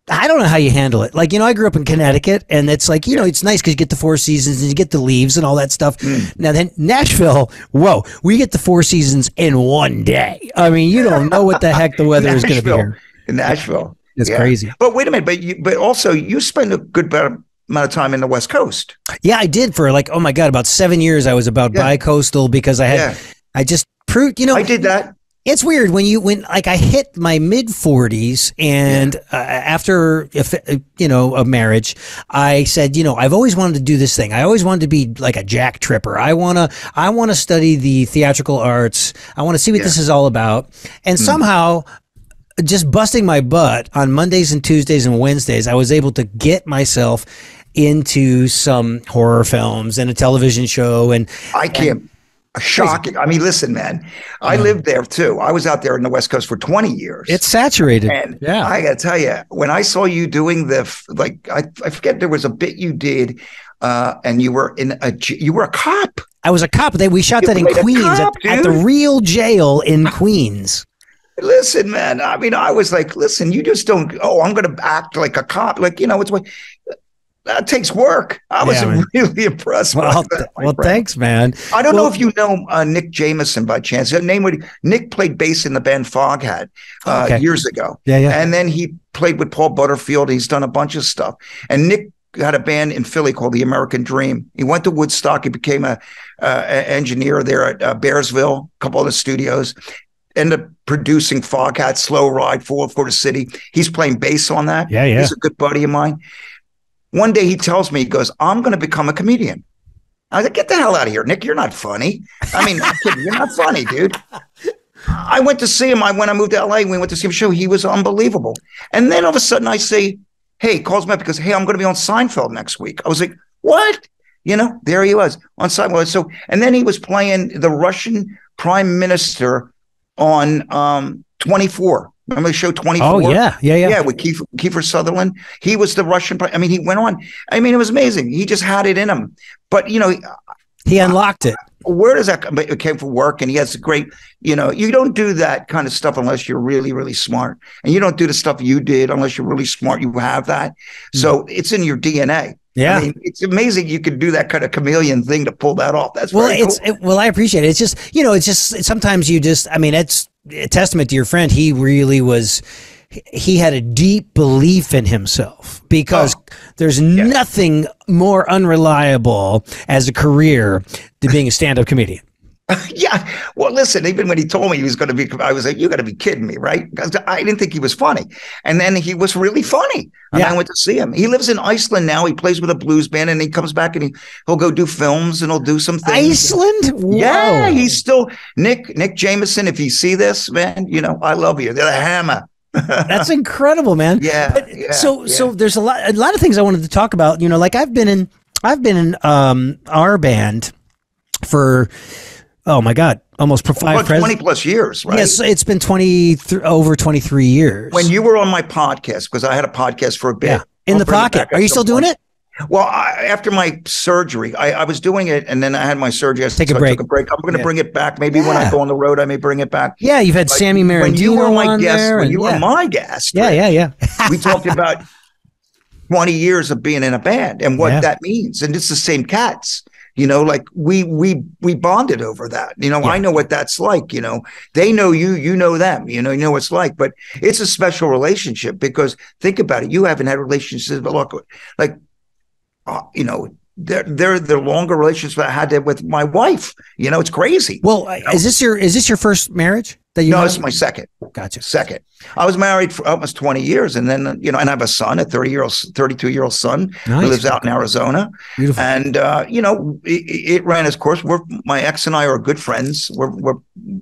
Speaker 2: I don't know how you handle it. Like you know, I grew up in Connecticut, and it's like you know, it's nice because you get the four seasons and you get the leaves and all that stuff.
Speaker 3: Mm.
Speaker 2: Now then, Nashville, whoa, we get the four seasons in one day. I mean, you don't know what the heck the weather is going to be here.
Speaker 3: in Nashville.
Speaker 2: It's
Speaker 3: Yeah.
Speaker 2: crazy.
Speaker 3: But wait a minute, but you, but also you spend a good bit- amount of time in the West Coast.
Speaker 2: Yeah, I did for like oh my god, about seven years. I was about
Speaker 3: Yeah.
Speaker 2: bi-coastal because I had
Speaker 3: Yeah,
Speaker 2: I just proved you know
Speaker 3: I did that.
Speaker 2: it's weird when you when like I hit my mid 40s and uh, after if uh, you know a marriage I said you know I've always wanted to do this thing I always wanted to be like a jack tripper I want to I want to study the theatrical arts I want to see what
Speaker 3: Yeah.
Speaker 2: this is all about and
Speaker 3: Hmm.
Speaker 2: somehow just busting my butt on Mondays and Tuesdays and Wednesdays, I was able to get myself into some horror films and a television show and
Speaker 3: I can't shocking. I mean, listen, man, I lived there too. I was out there in the West Coast for 20 years.
Speaker 2: it's saturated.
Speaker 3: and
Speaker 2: yeah.
Speaker 3: I got to tell you, when I saw you doing the like, I, I forget there was a bit you did, uh, and you were in a, you were a cop.
Speaker 2: I was a cop. They, we shot that in Queens
Speaker 3: cop,
Speaker 2: at, at the real jail in [laughs] Queens.
Speaker 3: Listen, man. I mean, I was like, listen, you just don't. Oh, I'm going to act like a cop. Like you know, it's what that takes work. I was
Speaker 2: Yeah, [laughs] man.
Speaker 3: really impressed.
Speaker 2: Well,
Speaker 3: with that,
Speaker 2: well,
Speaker 3: friend.
Speaker 2: thanks, man.
Speaker 3: I don't know if you know uh, Nick Jameson by chance. His name would Nick played bass in the band Foghat uh,
Speaker 2: Okay.
Speaker 3: years ago,
Speaker 2: Yeah, yeah.
Speaker 3: and then he played with Paul Butterfield. He's done a bunch of stuff. And Nick had a band in Philly called the American Dream. He went to Woodstock. He became a, uh, engineer there at uh, Bearsville, a couple of the studios. Ended up producing Foghat, Slow Ride, Fool for the City. He's playing bass on that.
Speaker 2: Yeah, yeah.
Speaker 3: He's a good buddy of mine. One day he tells me, he goes, I'm going to become a comedian. I was like, get the hell out of here, Nick. You're not funny. I mean. You're not funny, dude. I went to see him. I when I moved to LA, we went to see him show. He was unbelievable. And then all of a sudden I say, Hey, he calls me up because, hey, I'm going to be on Seinfeld next week. I was like, What? You know, there he was on Seinfeld. So and then he was playing the Russian prime minister on um 24. Remember the show 24?
Speaker 2: Oh yeah, yeah, yeah.
Speaker 3: Yeah, with Keith, Kiefer Sutherland. He was the Russian. I mean, he went on. I mean, it was amazing. He just had it in him. But you know,
Speaker 2: He unlocked it.
Speaker 3: Uh, where does that come? It came from work, and he has a great. You know, you don't do that kind of stuff unless you're really, really smart, and you don't do the stuff you did unless you're really smart. You have that, mm. so it's in your DNA.
Speaker 2: Yeah.
Speaker 3: I mean, it's amazing you could do that kind of chameleon thing to pull that off. That's
Speaker 2: Well, it's
Speaker 3: cool.
Speaker 2: it, well, I appreciate it. It's just you know, it's just sometimes you just. I mean, it's a testament to your friend. He really was. He had a deep belief in himself because
Speaker 3: Oh.
Speaker 2: there's nothing more unreliable as a career to being a stand-up comedian. [laughs]
Speaker 3: yeah. Well, listen, even when he told me he was going to be, I was like, you got to be kidding me, right? Because I didn't think he was funny. And then he was really funny. And
Speaker 2: Yeah.
Speaker 3: I went to see him. He lives in Iceland now. He plays with a blues band and he comes back and he, he'll go do films and he'll do some things.
Speaker 2: Iceland?
Speaker 3: Yeah, he's still Nick, Nick Jameson. If you see this, man, you know, I love you. They're the hammer. [laughs]
Speaker 2: That's incredible, man.
Speaker 3: Yeah,
Speaker 2: But
Speaker 3: yeah,
Speaker 2: so so there's a lot a lot of things I wanted to talk about. You know, like I've been in I've been in um our band for oh my god, almost five
Speaker 3: Well,
Speaker 2: pres-
Speaker 3: 20 plus years, right?
Speaker 2: Yes, it's been 20 th- over 23 years.
Speaker 3: When you were on my podcast, because I had a podcast for a bit.
Speaker 2: yeah, in
Speaker 3: I'll
Speaker 2: the pocket. Are you still doing
Speaker 3: point.
Speaker 2: it?
Speaker 3: Well, I, after my surgery, I, I was doing it, and then I had my surgery. I
Speaker 2: Take a
Speaker 3: so I
Speaker 2: break.
Speaker 3: took a break. I'm going to
Speaker 2: Yeah.
Speaker 3: bring it back. Maybe when I go on the road, I may bring it back.
Speaker 2: Yeah, you've had
Speaker 3: Like,
Speaker 2: Sammy Marantino
Speaker 3: when you were my guest, when you
Speaker 2: yeah.
Speaker 3: were my guest,
Speaker 2: yeah, yeah, yeah.
Speaker 3: we talked about [laughs] 20 years of being in a band and what
Speaker 2: Yeah.
Speaker 3: that means, and it's the same cats. You know, like we we we bonded over that. You know,
Speaker 2: Yeah.
Speaker 3: I know what that's like. You know, they know you, you know them. You know, you know what it's like. But it's a special relationship because think about it. You haven't had relationships, but look, like, uh, you know, they're they're the longer relationships I had with my wife. You know, it's crazy.
Speaker 2: Well, is this your is this your first marriage that you
Speaker 3: no, it's my second.
Speaker 2: Gotcha.
Speaker 3: Second, I was married for almost 20 years, and then you know, and I have a son, a 30 year old, 32 year old son
Speaker 2: Nice.
Speaker 3: who lives out in Arizona,
Speaker 2: Beautiful.
Speaker 3: and uh, you know, it, it ran its course. We're my ex and I are good friends. We're we're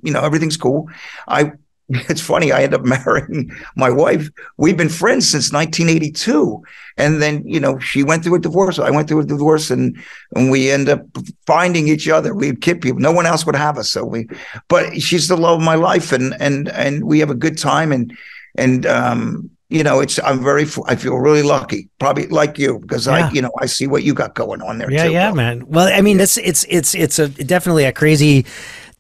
Speaker 3: you know everything's cool. I [laughs] it's funny. I end up [laughs] marrying my wife. We've been friends since 1982, and then you know she went through a divorce. I went through a divorce, and and we end up finding each other. We'd kid people. No one else would have us. So we, but she's the love of my life, and and and we have a good time, and and um, you know, it's I'm very I feel really lucky, probably like you, because
Speaker 2: Yeah.
Speaker 3: I you know I see what you got going on there.
Speaker 2: Yeah,
Speaker 3: too,
Speaker 2: yeah,
Speaker 3: bro.
Speaker 2: man. Well, I mean, it's it's it's it's a definitely a crazy.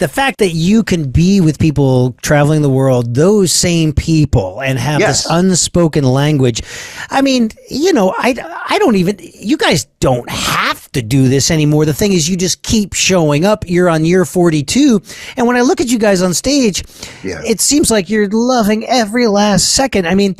Speaker 2: The fact that you can be with people traveling the world, those same people, and have
Speaker 3: Yes.
Speaker 2: this unspoken language. I mean, you know, I I don't even. You guys don't have to do this anymore. The thing is, you just keep showing up. You're on year 42, and when I look at you guys on stage,
Speaker 3: Yeah.
Speaker 2: it seems like you're loving every last second. I mean,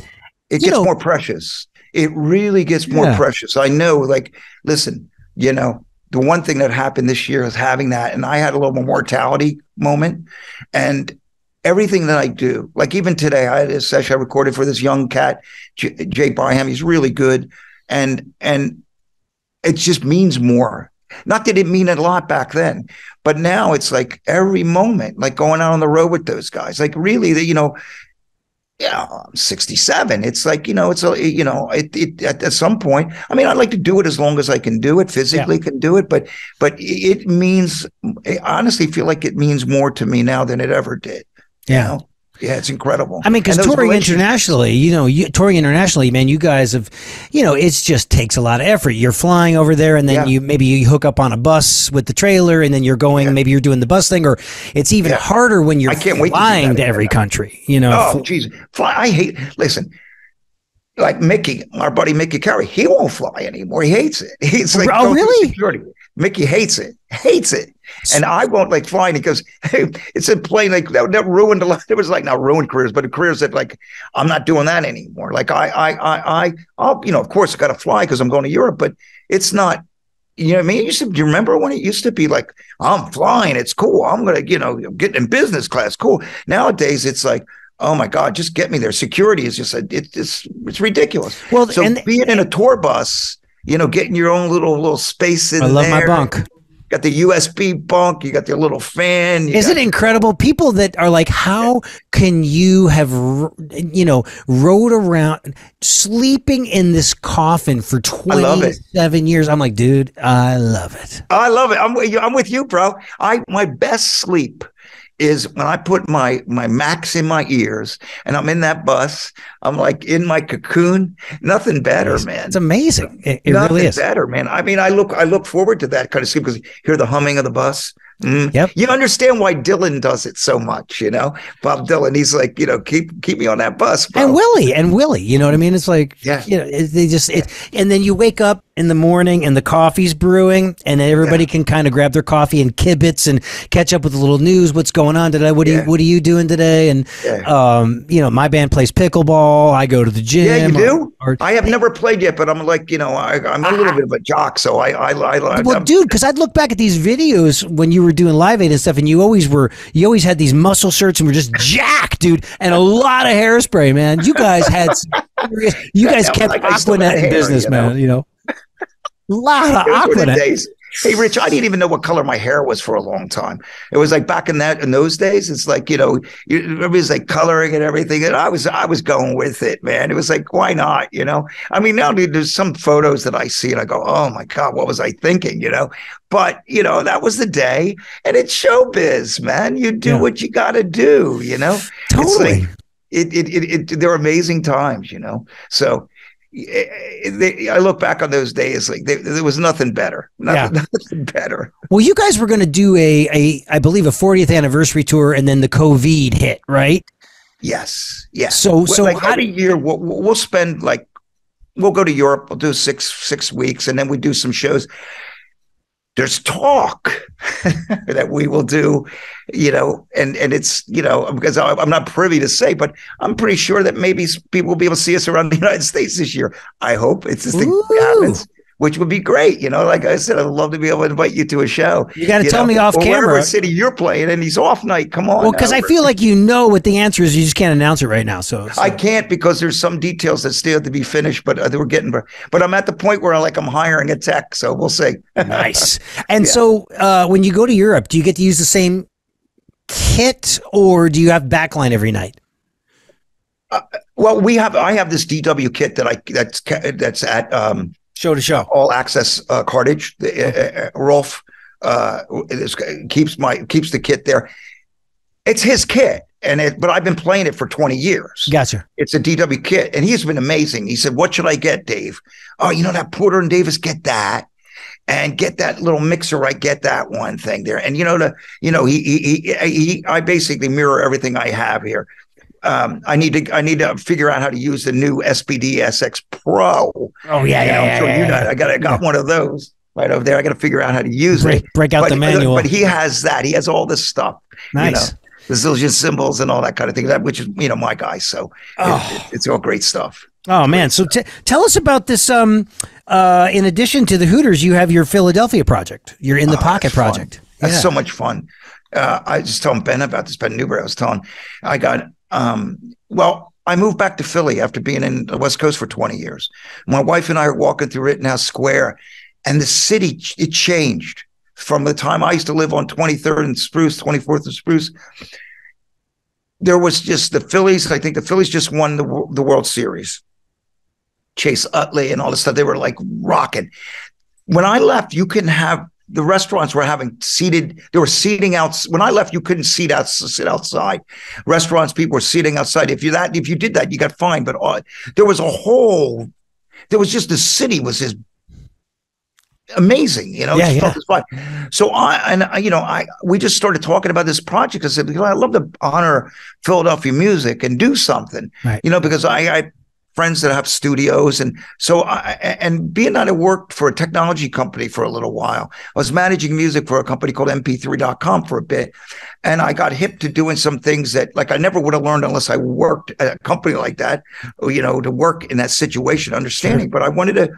Speaker 3: it gets
Speaker 2: know-
Speaker 3: more precious. It really gets more
Speaker 2: Yeah.
Speaker 3: precious. I know, like, listen, you know, the one thing that happened this year is having that, and I had a little more mortality moment, and everything that I do, like even today, I had a session I recorded for this young cat, J- Jay Byham. He's really good, and and it just means more. Not that it mean a lot back then, but now it's like every moment, like going out on the road with those guys. Like really, the, you know, yeah, I'm 67. It's like, you know, it's a, you know, it, it at, at, some point, I mean, I'd like to do it as long as I can do it, physically yeah. can do it, but, but it means, I honestly feel like it means more to me now than it ever did.
Speaker 2: Yeah.
Speaker 3: You know? Yeah, it's incredible.
Speaker 2: I mean, because touring internationally, you know, you, touring internationally, man, you guys have, you know, it just takes a lot of effort. You're flying over there, and then yeah. you maybe you hook up on a bus with the trailer, and then you're going. Yeah. Maybe you're doing the bus thing, or it's even yeah. harder when you're I can't flying to, to every country. You know,
Speaker 3: oh, jeez, fly. I hate. Listen, like Mickey, our buddy Mickey Carey, he won't fly anymore. He hates it. [laughs] He's oh, like,
Speaker 2: oh, really?
Speaker 3: Security. Mickey hates it, hates it. And I won't like flying because hey, it's a plane like that, that ruined a lot. [laughs] It was like not ruined careers, but careers that like I'm not doing that anymore. Like I, I, I, I, I'll, you know, of course I got to fly because I'm going to Europe, but it's not. You know what I mean? It used to, do you remember when it used to be like, I'm flying, it's cool. I'm gonna, you know, get in business class, cool. Nowadays it's like, oh my god, just get me there. Security is just it's it's, it's ridiculous. Well, so and, being in a tour bus, you know, getting your own little little space in
Speaker 2: I love
Speaker 3: there,
Speaker 2: my bunk
Speaker 3: got the USB bunk, you got your little fan.
Speaker 2: Is it incredible? People that are like, how can you have, you know, rode around sleeping in this coffin for 27 years? I'm like, dude, I love it.
Speaker 3: I love it. I'm, I'm with you, bro. I, my best sleep is when I put my my max in my ears and I'm in that bus, I'm like in my cocoon. Nothing better,
Speaker 2: it's,
Speaker 3: man.
Speaker 2: It's amazing. It, it
Speaker 3: Nothing
Speaker 2: really is
Speaker 3: better, man. I mean, I look I look forward to that kind of sleep because hear the humming of the bus.
Speaker 2: Mm. Yep.
Speaker 3: You understand why Dylan does it so much, you know? Bob Dylan, he's like, you know, keep keep me on that bus. Bro.
Speaker 2: And Willie, and Willie, you know what I mean? It's like, yeah, you know, they just, it, and then you wake up in the morning and the coffee's brewing and everybody yeah. can kind of grab their coffee and kibitz and catch up with a little news. What's going on today? What are you, what are you doing today? And, yeah. um, you know, my band plays pickleball. I go to the gym.
Speaker 3: Yeah, you do? Or, or, I have never played yet, but I'm like, you know, I, am a little ah. bit of a jock. So I, I, I, I
Speaker 2: well, I'm, dude, cause I'd look back at these videos when you were doing live aid and stuff and you always were, you always had these muscle shirts and were just jacked, dude. And a lot of hairspray, man. You guys had, serious, you guys kept like Aquanet in business, you know? man, you know? A lot of awkward
Speaker 3: days. Hey, Rich, I didn't even know what color my hair was for a long time. It was like back in that in those days. It's like you know, everybody's like coloring and everything, and I was I was going with it, man. It was like, why not? You know, I mean, now there's some photos that I see and I go, oh my god, what was I thinking? You know, but you know, that was the day, and it's showbiz, man. You do yeah. what you got to do. You know,
Speaker 2: totally.
Speaker 3: It, it, it, it, they're amazing times, you know. So they, I look back on those days like they, there was nothing better, nothing, yeah. nothing better.
Speaker 2: Well, you guys were going to do a, a, I believe, a 40th anniversary tour, and then the COVID hit, right?
Speaker 3: Yes, yes.
Speaker 2: So, so
Speaker 3: like every year we'll, we'll spend like we'll go to Europe. We'll do six six weeks, and then we do some shows there's talk [laughs] that we will do, you know, and and it's you know because I'm not privy to say, but I'm pretty sure that maybe people will be able to see us around the [laughs] United States this year. I hope it's this thing happens which would be great. You know, like I said, I'd love to be able to invite you to a show.
Speaker 2: You got to tell know, me off camera.
Speaker 3: Whatever city you're playing, and he's off night. Come on.
Speaker 2: Well, because I feel like you know what the answer is. You just can't announce it right now. So, so.
Speaker 3: I can't because there's some details that still have to be finished, but uh, we're getting. But I'm at the point where I like I'm hiring a tech, so we'll see.
Speaker 2: nice. [laughs] And yeah. so, uh, when you go to Europe, do you get to use the same kit, or do you have backline every night?
Speaker 3: Uh, well, we have. I have this DW kit that I that's that's at. Um,
Speaker 2: show to show
Speaker 3: all access uh, cartage. The, uh, uh, Rolf uh, is, keeps my keeps the kit there. It's his kit, and it, but I've been playing it for twenty years.
Speaker 2: Gotcha.
Speaker 3: It's a DW kit, and he's been amazing. He said, "What should I get, Dave? Oh, you know that Porter and Davies, get that." and get that little mixer right get that one thing there and you know the you know he he, he, he i basically mirror everything i have here um, I need to I need to figure out how to use the new SPD SX Pro.
Speaker 2: Oh yeah, yeah, yeah,
Speaker 3: sure
Speaker 2: yeah,
Speaker 3: you know, I got I got yeah. one of those right over there. I got to figure out how to use
Speaker 2: break,
Speaker 3: it.
Speaker 2: Break out
Speaker 3: but,
Speaker 2: the manual.
Speaker 3: But he has that. He has all this stuff.
Speaker 2: Nice.
Speaker 3: You know, the zillion cymbals and all that kind of thing. That which is you know my guy. So oh. it, it, it's all great stuff.
Speaker 2: Oh man! So t- tell us about this. Um, uh, in addition to the Hooters, you have your Philadelphia project. You're in the oh, pocket project.
Speaker 3: That's yeah. so much fun. Uh, I just told Ben about this. Ben Newberry. I was telling. I got um, well, I moved back to Philly after being in the West Coast for 20 years. My wife and I are walking through Rittenhouse Square, and the city it changed from the time I used to live on 23rd and Spruce, 24th and Spruce. there was just the Phillies. I think the Phillies just won the the World Series. Chase Utley and all this stuff. They were like rocking. When I left, you couldn't have the restaurants were having seated. They were seating out. When I left, you couldn't seat out, sit outside. Restaurants, people were seating outside. If you that, if you did that, you got fined. But uh, there was a whole. There was just the city was just amazing, you know.
Speaker 2: Yeah, yeah.
Speaker 3: So I and I, you know I we just started talking about this project. I said, because I love to honor Philadelphia music and do something,
Speaker 2: Right.
Speaker 3: you know, because I, I friends that have studios. And so I and being that I worked for a technology company for a little while. I was managing music for a company called mp3.com for a bit. And I got hip to doing some things that like I never would have learned unless I worked at a company like that, you know, to work in that situation understanding, but I wanted to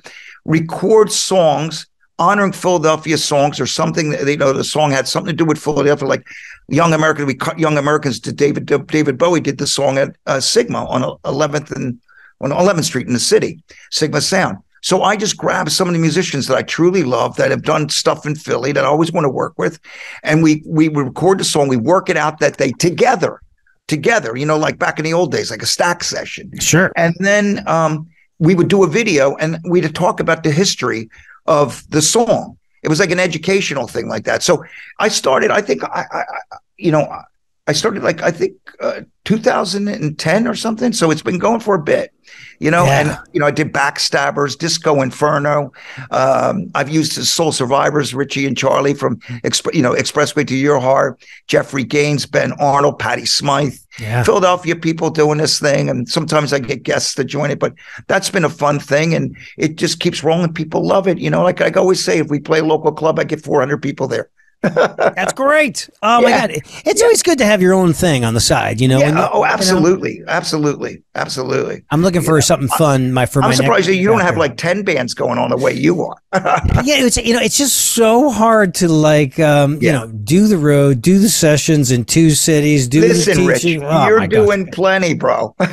Speaker 3: record songs honoring Philadelphia songs or something that you know the song had something to do with Philadelphia. Like Young American we cut Young Americans to David David Bowie did the song at uh, Sigma on 11th and on 11th Street in the city, Sigma Sound. So I just grabbed some of the musicians that I truly love that have done stuff in Philly that I always want to work with, and we we record the song, we work it out that they together, together, you know, like back in the old days, like a stack session,
Speaker 2: Sure.
Speaker 3: and then um, we would do a video and we'd talk about the history of the song. It was like an educational thing like that. So I started. I think I, I I- you know, I started like I think uh, 2010 or something. So it's been going for a bit, you know.
Speaker 2: Yeah.
Speaker 3: And you know, I did Backstabbers, Disco Inferno. Um, I've used the Soul Survivors, Richie and Charlie from you know Expressway to Your Heart, Jeffrey Gaines, Ben Arnold, Patty Smyth.
Speaker 2: Yeah.
Speaker 3: Philadelphia people doing this thing, and sometimes I get guests to join it. But that's been a fun thing, and it just keeps rolling. People love it. You know, like I always say, if we play a local club, I get 400 people there. [laughs]
Speaker 2: That's great. Oh my god, it's always good to have your own thing on the side. You know.
Speaker 3: Yeah,
Speaker 2: you-
Speaker 3: oh,
Speaker 2: you know,
Speaker 3: absolutely, absolutely.
Speaker 2: I'm looking for something fun. My for
Speaker 3: I'm
Speaker 2: my
Speaker 3: surprised that you don't have like 10 bands going on the way you are. [laughs]
Speaker 2: yeah, it's you know, it's just so hard to like um, you know, do the road, do the sessions in two cities, do
Speaker 3: Listen,
Speaker 2: the
Speaker 3: Rich,
Speaker 2: teaching. Oh,
Speaker 3: you're
Speaker 2: gosh.
Speaker 3: doing plenty, bro. [laughs]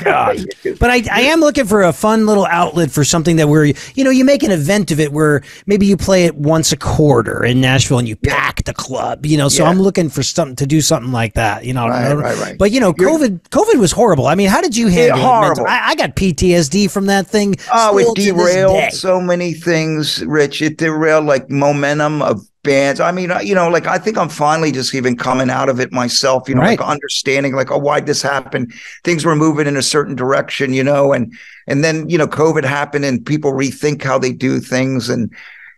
Speaker 2: But I, I am looking for a fun little outlet for something that where you know you make an event of it where maybe you play it once a quarter in Nashville and you pack the club, you know. So
Speaker 3: Yeah.
Speaker 2: I'm looking for something to do something like that, you know.
Speaker 3: Right, right, right.
Speaker 2: But you know,
Speaker 3: You're-
Speaker 2: COVID COVID was horrible. I mean, how did you handle?
Speaker 3: Horrible.
Speaker 2: I, I got PTSD from that thing.
Speaker 3: Oh, it
Speaker 2: to this day.
Speaker 3: derailed so many things, Rich. It derailed like momentum of bands. I mean, I- you know, like I think I'm finally just even coming out of it myself, you know,
Speaker 2: Right.
Speaker 3: like understanding like, oh, why'd this happen? Things were moving in a certain direction, you know, and and then, you know, COVID happened and people rethink how they do things. And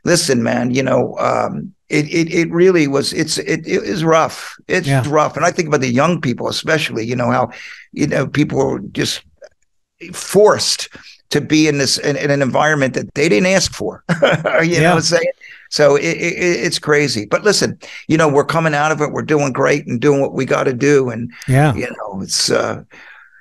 Speaker 3: listen, man, you know, um, it it it really was it's it, it is rough. It's
Speaker 2: Yeah.
Speaker 3: rough. And I think about the young people especially, you know, how you know, people just forced to be in this in, in an environment that they didn't ask for. [laughs] you
Speaker 2: Yeah.
Speaker 3: know what I'm saying? So it, it, it's crazy. But listen, you know, we're coming out of it. We're doing great and doing what we got to do. And
Speaker 2: Yeah.
Speaker 3: you know, it's uh,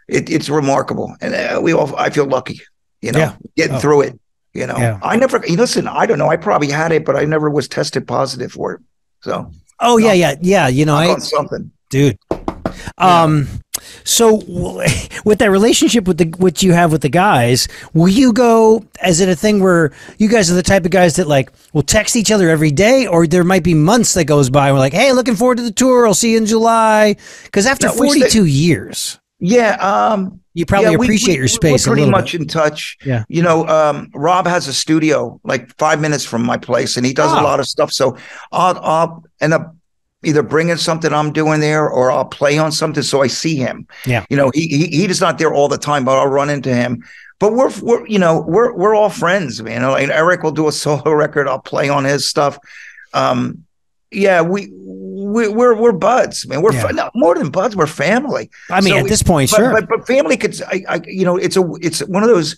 Speaker 3: it, it's remarkable. And uh, we all, I feel lucky. You know,
Speaker 2: Yeah.
Speaker 3: getting
Speaker 2: Oh.
Speaker 3: through it. You know,
Speaker 2: Yeah.
Speaker 3: I never. Listen, I don't know. I probably had it, but I never was tested positive for it. So
Speaker 2: Oh yeah, yeah, yeah. You know, I
Speaker 3: something.
Speaker 2: dude. Um, so [laughs] with that relationship with the what you have with the guys, will you go? Is it a thing where you guys are the type of guys that like will text each other every day, or there might be months that goes by and we're like, hey, looking forward to the tour. I'll see you in July. Because after
Speaker 3: No,
Speaker 2: forty two years,
Speaker 3: Yeah. Um.
Speaker 2: you probably
Speaker 3: yeah,
Speaker 2: appreciate
Speaker 3: we-
Speaker 2: your space
Speaker 3: We're pretty much
Speaker 2: bit.
Speaker 3: in touch.
Speaker 2: Yeah.
Speaker 3: You know, um, Rob has a studio like five minutes from my place, and he does
Speaker 2: Oh.
Speaker 3: a lot of stuff. So I'll, I'll end up either bringing something I'm doing there, or I'll play on something so I see him.
Speaker 2: Yeah.
Speaker 3: You know, he, he he's not there all the time, but I'll run into him. But we're we're you know we're we're all friends, man. Like Eric will do a [laughs] solo record. I'll play on his stuff. Um, yeah, we. We, we're we're buds, man. We're
Speaker 2: Yeah.
Speaker 3: no, more than buds. We're family.
Speaker 2: I mean,
Speaker 3: So
Speaker 2: at this point,
Speaker 3: but,
Speaker 2: sure.
Speaker 3: But but family could, I, I you know, it's a it's one of those.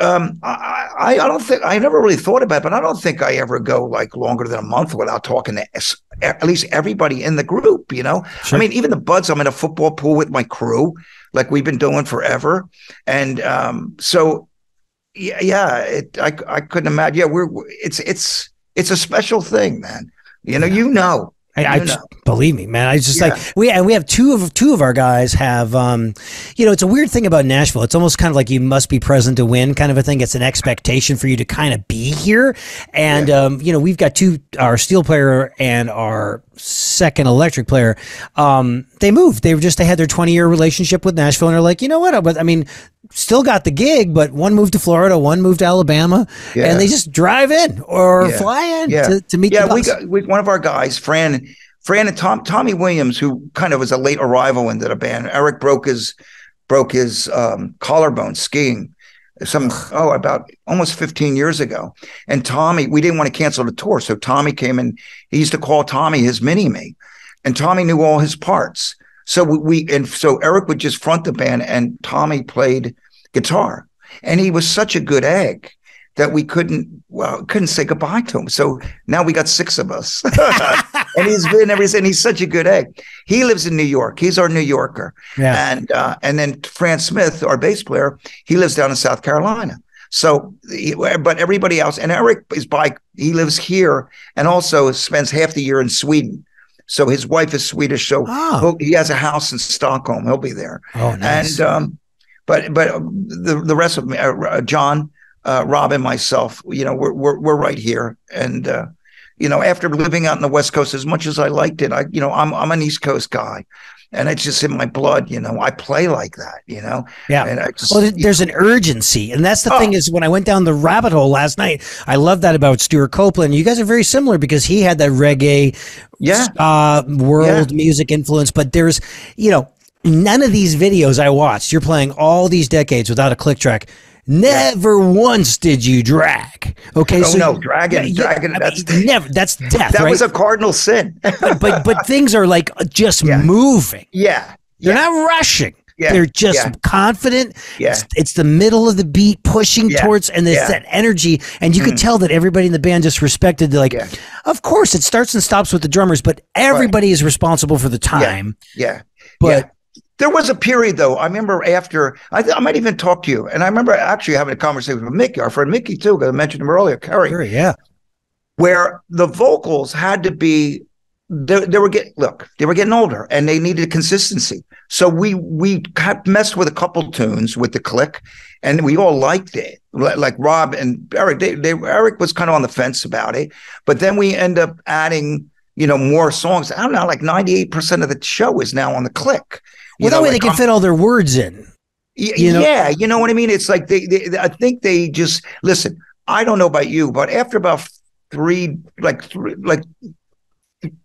Speaker 3: Um, I, I don't think I never really thought about, it, but I don't think I ever go like longer than a month without talking to s- at least everybody in the group. You know,
Speaker 2: Sure.
Speaker 3: I mean, even the buds. I'm in a football pool with my crew, like we've been doing forever, and um, so yeah, yeah. It, I I couldn't imagine. Yeah, we're it's it's it's a special thing, man. You know, you know.
Speaker 2: I, I just, believe me, man. I just
Speaker 3: Yeah.
Speaker 2: like we and we have two of two of our guys have um, you know, it's a weird thing about Nashville. It's almost kind of like you must be present to win kind of a thing. It's an expectation for you to kind of be here. And um, you know, we've got two our steel player and our second electric player. Um, they moved. They were just they had their 20 year relationship with Nashville, and they're like, you know what? But I mean, still got the gig, but one moved to Florida, one moved to Alabama,
Speaker 3: Yeah.
Speaker 2: and they just drive in or
Speaker 3: Yeah.
Speaker 2: fly in
Speaker 3: Yeah.
Speaker 2: to, to meet
Speaker 3: yeah,
Speaker 2: the
Speaker 3: we got we, one of our guys, Fran, Fran and Tom, Tommy Williams, who kind of was a late arrival into the band. Eric broke his broke his um, collarbone skiing. Some oh about almost 15 years ago, and Tommy, we didn't want to cancel the tour, so Tommy came and he used to call Tommy his mini me, and Tommy knew all his parts. So we, and so Eric would just front the band, and Tommy played guitar, and he was such a good egg that we couldn't well couldn't say goodbye to him. So now we got six of us, [laughs] and he's been everything. He's such a good egg. He lives in New York. He's our New Yorker,
Speaker 2: Yeah.
Speaker 3: and uh, and then Fran Smith, our bass player, he lives down in South Carolina. So, but everybody else, and Eric is by he lives here, and also spends half the year in Sweden. So his wife is Swedish, so
Speaker 2: Oh.
Speaker 3: he'll- has a house in Stockholm. He'll be there.
Speaker 2: Oh, nice.
Speaker 3: And um, but but the the rest of me, uh, John, uh, Rob, and myself, you know, we're we're we're right here. And uh, you know, after living out in the West Coast, as much as I liked it, I you know, I'm I'm an East Coast guy, and it's just in my blood. You know, I play like that. You know,
Speaker 2: yeah.
Speaker 3: and I just
Speaker 2: Well, there's an urgency, and that's the
Speaker 3: Oh.
Speaker 2: thing is when I went down the rabbit hole last night, I love that about Stewart Copeland. You guys are very similar because he had that reggae,
Speaker 3: Yeah.
Speaker 2: uh, world music influence. But there's, you know, none of these videos I watched. You're playing all these decades without a click track. Never once did you drag. Okay,
Speaker 3: Oh, no, dragging- dragging,
Speaker 2: I
Speaker 3: that's-
Speaker 2: mean, never. That's [laughs] death,
Speaker 3: that
Speaker 2: right?
Speaker 3: was a cardinal sin. [laughs]
Speaker 2: but but [laughs] things are like just
Speaker 3: Yeah.
Speaker 2: moving.
Speaker 3: yeah,
Speaker 2: They're not rushing.
Speaker 3: Yeah,
Speaker 2: They're just
Speaker 3: yeah.
Speaker 2: confident.
Speaker 3: Yeah.
Speaker 2: It's, it's the middle of the beat pushing
Speaker 3: Yeah,
Speaker 2: towards, and there's
Speaker 3: yeah. Mm.
Speaker 2: that energy. And you could tell that everybody in the band just respected, like,
Speaker 3: Yeah.
Speaker 2: of course, it starts and stops with the drummers, but everybody is responsible for the time.
Speaker 3: yeah.
Speaker 2: But
Speaker 3: yeah. There was a period though. I remember after I, th- I might even talk to you, and I remember actually having a conversation with Mickey, our friend Mickey too, because I mentioned him earlier, Kerry,
Speaker 2: Sure, yeah.
Speaker 3: where the vocals had to be. They, they were getting look. They were getting older, and they needed consistency. So we we messed with a couple tunes with the click, and we all liked it. Li- Like Rob and Eric, they, they Eric was kind of on the fence about it, but then we end up adding, you know, more songs. I don't know, like ninety eight percent of the show is now on the click.
Speaker 2: Well, that
Speaker 3: know,
Speaker 2: way they can
Speaker 3: I'm-
Speaker 2: fit all their words in.
Speaker 3: Y-
Speaker 2: you know?
Speaker 3: yeah, you know what I mean. It's like they, they, I think they just listen. I don't know about you, but after about three, like three, like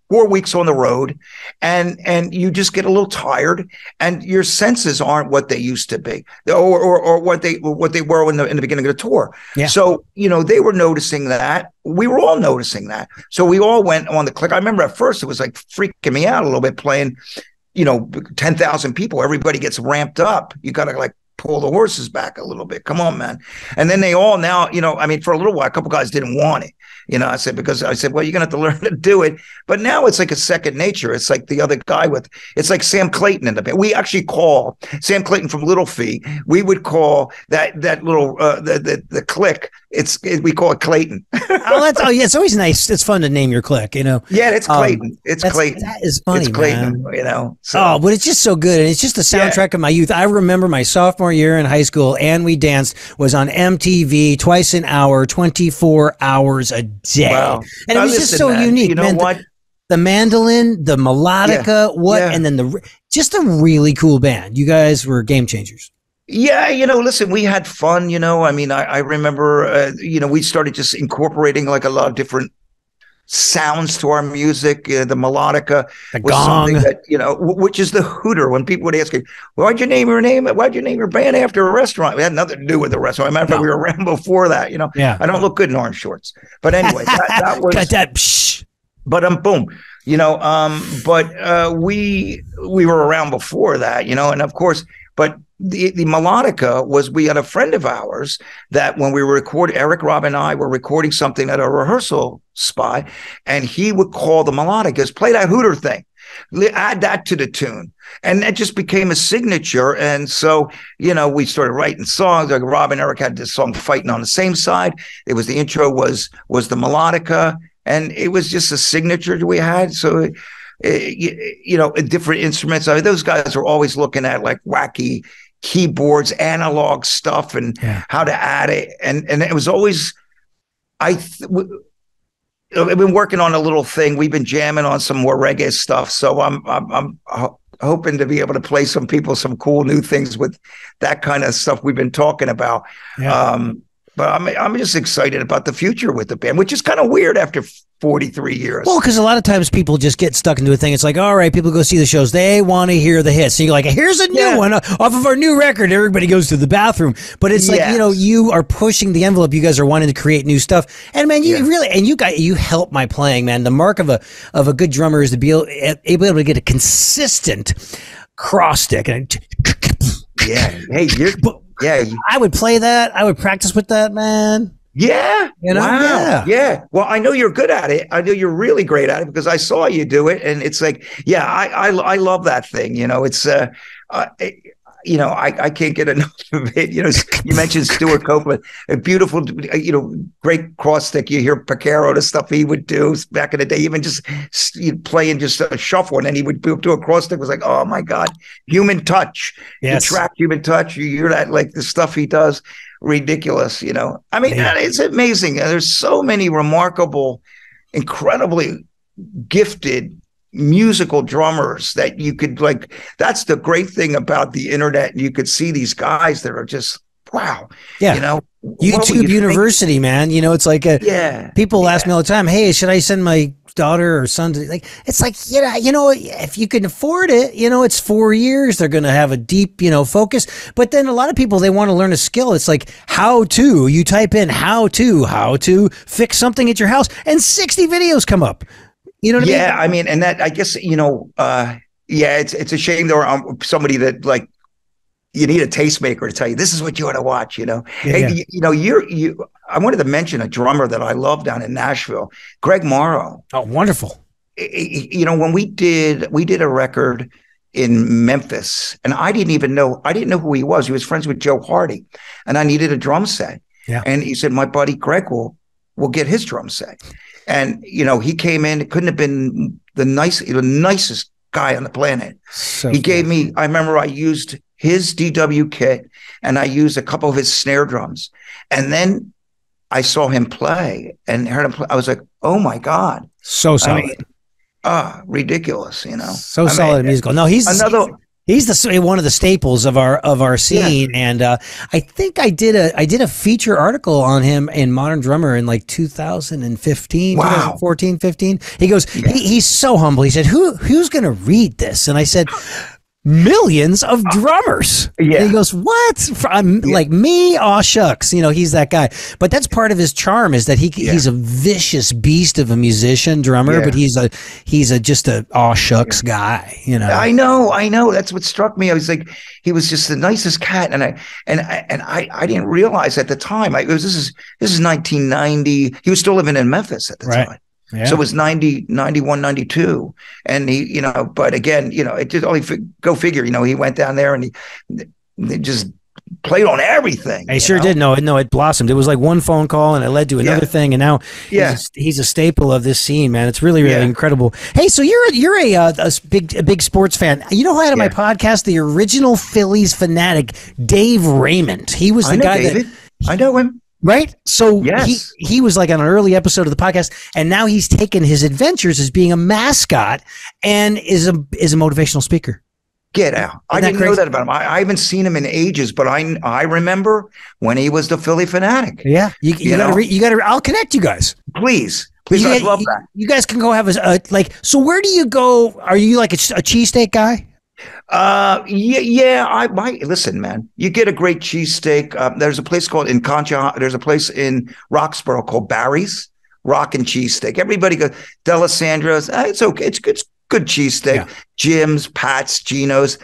Speaker 3: four weeks on the road, and and you just get a little tired, and your senses aren't what they used to be, or or, or what they what they were in the in the beginning of the tour.
Speaker 2: Yeah.
Speaker 3: So you know they were noticing that. We were all noticing that. So we all went on the click. I remember at first it was like freaking me out a little bit playing you know, 10,000 people, everybody gets ramped up. You got to like pull the horses back a little bit. Come on, man. And then they all now, you know, I mean, for a little while, a couple guys didn't want it. You know, I said, because I said, well, you're going to have to [laughs] learn to do it. But now it's like a second nature. It's like the other guy with, it's like Sam Clayton in the band. We actually call Sam Clayton from Little Feat. We would call that, that little, uh, the, the, the click. It's, it, we call it Clayton.
Speaker 2: oh, that's oh yeah. It's always nice. It's fun to name your click. You know.
Speaker 3: yeah, it's
Speaker 2: Um,
Speaker 3: Clayton. it's
Speaker 2: That's,
Speaker 3: Clayton.
Speaker 2: That is funny,
Speaker 3: it's Clayton,
Speaker 2: man.
Speaker 3: you know. So,
Speaker 2: Oh, but it's just so good, and it's just the soundtrack of my youth. I remember my sophomore year in high school, and we danced was on MTV twice an hour, twenty four hours a day,
Speaker 3: wow.
Speaker 2: and it was just so
Speaker 3: man,
Speaker 2: unique.
Speaker 3: You know
Speaker 2: man. The-
Speaker 3: what?
Speaker 2: The, mandolin, the melodica, what,
Speaker 3: yeah.
Speaker 2: and then the just a really cool band. You guys were game changers.
Speaker 3: Yeah, you know, listen, we had fun. You know, I mean, I, I remember, uh, you know, we started just incorporating like a lot of different sounds to our music. Uh, the melodica
Speaker 2: The
Speaker 3: was
Speaker 2: gong.
Speaker 3: something that you know, w- which is the hooter. When people would ask you, "Why'd you name your name? Why'd you name your band after a restaurant?" We had nothing to do with the restaurant. As a matter of fact, we were [laughs] around before that. You know,
Speaker 2: Yeah,
Speaker 3: I don't look good in orange shorts, but anyway, that, that [laughs] was
Speaker 2: got that. Psh.
Speaker 3: but um boom you know um but uh we we were around before that you know and of course but the the melodica was we had a friend of ours that when we were recording eric rob and i were recording something at a rehearsal spot and he would call the melodicas play that hooter thing add that to the tune. And that just became a signature. And so you know we started writing songs. Like rob and eric had this song fighting on the same side. It was the intro was was the melodica. And it was just a signature that we had. So, you, you know, different instruments. I mean, those guys are always looking at like wacky keyboards, analog stuff, and
Speaker 2: Yeah.
Speaker 3: how to add it. And and it was always, I th- w- I've been working on a little thing. We've been jamming on some more reggae stuff. So I'm I'm, I'm hoping to be able to play some people some cool new things with that kind of stuff we've been talking about. Yeah. Um, but I'm I'm just excited about the future with the band, which is kind of weird after 43 years.
Speaker 2: Well, because a lot of times people just get stuck into a thing. It's like, all right, people go see the shows. They want to hear the hits. And you're like, here's a new yeah. one uh, off of our new record. Everybody goes to the bathroom. But it's yes. like, you know, you are pushing the envelope. You guys are wanting to create new stuff. And man, you yeah. really, and you got, you help my playing, man. The mark of a, of a good drummer is to be able, eh, able to get a consistent cross stick. And
Speaker 3: yeah. Hey, you're, [laughs] yeah.
Speaker 2: I would play that. I would practice with that, man.
Speaker 3: Yeah. You know? Wow. Yeah. Yeah. Well, I know you're good at it. I know you're really great at it because I saw you do it. And it's like, yeah, I I, I love that thing. You know, it's uh, uh you know, I, I can't get enough [laughs] of it. You know, you mentioned Stewart Copeland, a beautiful, you know, great cross stick. You hear Porcaro, the stuff he would do back in the day, even just you'd play playing just a shuffle, and then he would do a cross stick. It was like, oh my god, human touch. Yes. You track human touch. You hear that, like the stuff he does ridiculous. You know, I mean, yeah. it's amazing. There's so many remarkable, incredibly gifted musical drummers that you could like. That's the great thing about the internet. You could see these guys that are just wow.
Speaker 2: Yeah.
Speaker 3: You know,
Speaker 2: YouTube University, think? man. You know, it's like a, yeah. People yeah. ask me all the time, "Hey, should I send my daughter or son to like?" It's like you know, you know, if you can afford it, you know, it's four years. They're going to have a deep, you know, focus. But then a lot of people they want to learn a skill. It's like how to. You type in how to how to fix something at your house, and sixty videos come up. You know
Speaker 3: yeah,
Speaker 2: I
Speaker 3: mean? I mean, and that I guess you know. uh yeah, it's it's a shame there um, somebody that like you need a tastemaker to tell you this is what you ought to watch. You know, yeah, hey, yeah. You, you, know, you're you. I wanted to mention a drummer that I love down in Nashville, Greg Morrow.
Speaker 2: Oh, wonderful!
Speaker 3: You know, when we did we did a record in Memphis, and I didn't even know I didn't know who he was. He was friends with Joe Hardy, and I needed a drum set. Yeah. And he said, "My buddy Greg will will get his drum set." And you know, he came in. It couldn't have been the nice, the nicest guy on the planet. So he gave me. I remember I used his DW kit and I used a couple of his snare drums. And then I saw him play and heard him play. I was like, oh my God.
Speaker 2: So solid. I mean,
Speaker 3: ah, ridiculous, you know.
Speaker 2: So I solid mean, musical. No, he's another He's the one of the staples of our of our scene, yeah. and uh, I think I did a I did a feature article on him in Modern Drummer in like 2015, wow. 2014, 15. He goes, yeah. he, he's so humble. He said, "Who who's going to read this?" And I said, millions of drummers. Yeah. And he goes, what? I'm yeah. like me? Aw shucks. You know, he's that guy. But that's part of his charm is that he yeah. he's a vicious beast of a musician, drummer, yeah. but he's a he's a just a aw shucks guy, you know.
Speaker 3: I know, I know. That's what struck me. I was like, he was just the nicest cat. And I and I and I, I didn't realize at the time. I was this is this is 1990. He was still living in Memphis at the right. time. Yeah. So it was 90, 91, 92. And he, you know, but again, you know, it just only go figure, you know, he went down there and he, just played on everything.
Speaker 2: He sure know? did. No, no, it blossomed. It was like one phone call and it led to another yeah. thing. And now yeah. he's, a, he's a staple of this scene, man. It's really, really yeah. incredible. Hey, so you're, you're a, uh, a big, a big sports fan. You know who I had on my podcast? The original Phillies fanatic, Dave Raymond. He was the guy
Speaker 3: David.
Speaker 2: that.
Speaker 3: I know him.
Speaker 2: Right. So yes. he, he was like on an early episode of the podcast, and now he's taken his adventures as being a mascot and is a is a motivational speaker.
Speaker 3: Get out! I didn't crazy? know that about him. I, I, haven't seen him in ages, but I I remember when he was the Phillie Phanatic.
Speaker 2: Yeah, you, you, you gotta re, you gotta. I'll connect you guys.
Speaker 3: Please, please. I love that.
Speaker 2: You guys can go have a, a, like. So where do you go? Are you like a, a cheesesteak guy?
Speaker 3: Uh, yeah, yeah. I might listen, man. You get a great cheesesteak. Uh, there's a place called in Concha. There's a place in Roxborough called Barry's Rock and Cheesesteak. Everybody goes Dalessandro's. Uh, it's okay. It's good. It's good cheesesteak. Yeah. Jim's, Pat's, Geno's.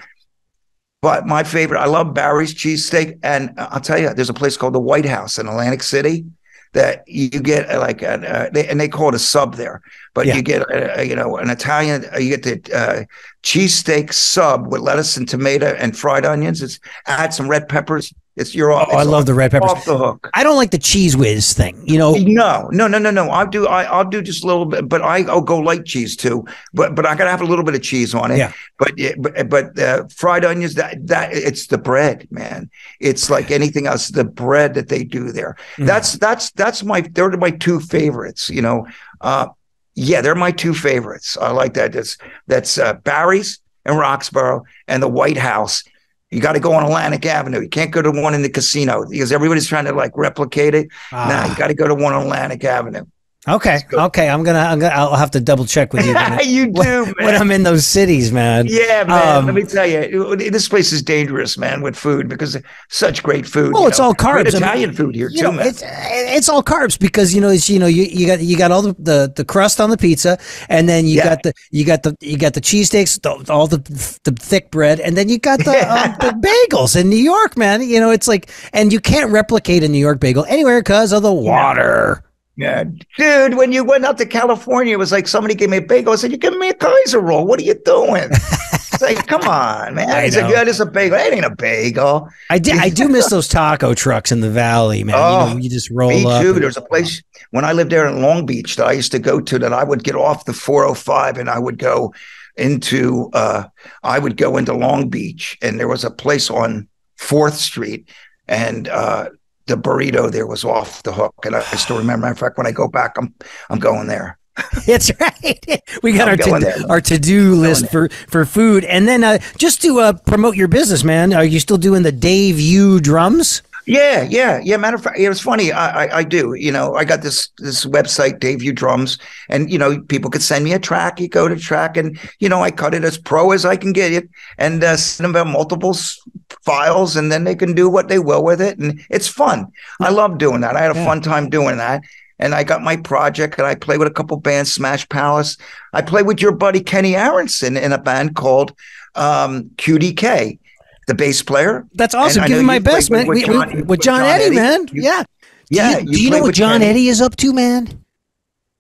Speaker 3: But my favorite, I love Barry's cheesesteak. And I'll tell you, there's a place called the White House in Atlantic City that you get like an, uh, they, and they call it a sub there, but yeah. you get a, a, you know an Italian uh, you get the uh, cheesesteak sub with lettuce and tomato and fried onions. It's add some red peppers. It's your.
Speaker 2: Oh, I love the red peppers.
Speaker 3: Off the hook.
Speaker 2: I don't like the cheese whiz thing. You know.
Speaker 3: No, no, no, no, no. I'll do. I, I'll do just a little bit, but I, I'll go light cheese too. But but I gotta have a little bit of cheese on it. Yeah. But but but uh, fried onions. That that it's the bread, man. It's like [sighs] anything else. The bread that they do there. Mm. That's that's that's my. They're my two favorites. You know. Uh, yeah, they're my two favorites. I like that. That's that's uh, Barry's and Roxborough and the White House. You got to go on Atlantic Avenue. You can't go to one in the casino because everybody's trying to like replicate it. Ah. Nah, you got to go to one on Atlantic Avenue.
Speaker 2: Okay. Okay. I'm gonna. I'm gonna. I'll have to double check with you. [laughs]
Speaker 3: When, you do when,
Speaker 2: when, I'm in those cities, man.
Speaker 3: Yeah, man. Um, Let me tell you, this place is dangerous, man, with food because such great food.
Speaker 2: Well, it's know. all carbs.
Speaker 3: Great Italian I mean, food here too,
Speaker 2: know,
Speaker 3: man.
Speaker 2: It's, it's all carbs because you know it's you know you, you got you got all the, the, the crust on the pizza, and then you yeah. got the you got the you got the cheesesteaks, all the the thick bread, and then you got the [laughs] um, the bagels in New York, man. You know it's like, and you can't replicate a New York bagel anywhere because of the water.
Speaker 3: Yeah. Dude, when you went out to California, it was like somebody gave me a bagel. I said, "You give me a Kaiser roll. What are you doing?" it's like, [laughs] come on, man. I He's like, "Yeah, it's a bagel. It ain't a bagel."
Speaker 2: I did. I do miss those taco trucks in the valley, man. Oh, you, know, you just roll me
Speaker 3: up. Too. There's a place when I lived there in Long Beach that I used to go to that I would get off the 405 and I would go into uh I would go into Long Beach and there was a place on Fourth Street and uh the burrito there was off the hook. And I, I still [sighs] remember. In fact, when I go back, I'm I'm going there. [laughs]
Speaker 2: That's right. [laughs] We got I'm our to, our to do list for for food, and then uh, just to uh, promote your business, man. Are you still doing the Dave U drums?
Speaker 3: Yeah, yeah, yeah. Matter of fact, it was funny. I, I, I do. You know, I got this this website, Dave Drums, and you know, people could send me a track. You go to track, and you know, I cut it as pro as I can get it, and uh, send them multiple files, and then they can do what they will with it, and it's fun. I love doing that. I had a yeah. fun time doing that. And I got my project, and I play with a couple bands, Smash Palace. I play with your buddy Kenny Aronson in a band called um, QDK the bass player.
Speaker 2: That's awesome. Give him my best, man. With, John, we, with, with John, John Eddie, Eddie, man. You, yeah. Yeah. Do you, do you know what John Kenny. Eddie is up to, man?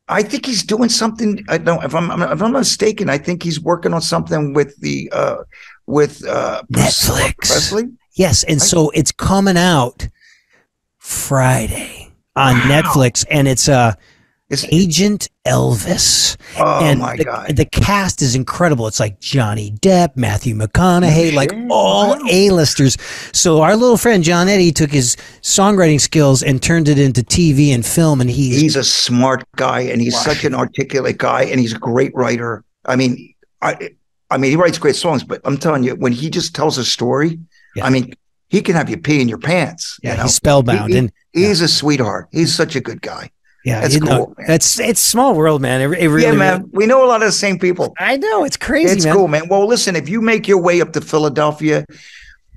Speaker 3: I think he's doing something. I don't. If I'm, if I'm mistaken, I think he's working on something with the uh, with uh,
Speaker 2: Netflix.
Speaker 3: Presley.
Speaker 2: Yes, and so it's coming out Friday on wow. Netflix, and it's uh it's Agent Elvis.
Speaker 3: Oh
Speaker 2: and
Speaker 3: my
Speaker 2: the,
Speaker 3: god!
Speaker 2: The cast is incredible. It's like Johnny Depp, Matthew McConaughey, like all. A-listers. So our little friend John Eddie took his songwriting skills and turned it into TV and film, and he's
Speaker 3: he's a smart guy, and he's wow. such an articulate guy, and he's a great writer. I mean, I I mean, he writes great songs, but I'm telling you, when he just tells a story, yeah. I mean, he can have you pee in your pants.
Speaker 2: Yeah,
Speaker 3: you know?
Speaker 2: he's spellbound,
Speaker 3: he,
Speaker 2: and
Speaker 3: he's yeah. a sweetheart. He's such a good guy.
Speaker 2: Yeah, that's cool. Know, it's it's small world, man. It, it really,
Speaker 3: yeah, man. We know a lot of the same people.
Speaker 2: I know it's crazy.
Speaker 3: It's
Speaker 2: man.
Speaker 3: cool, man. Well, listen, if you make your way up to Philadelphia,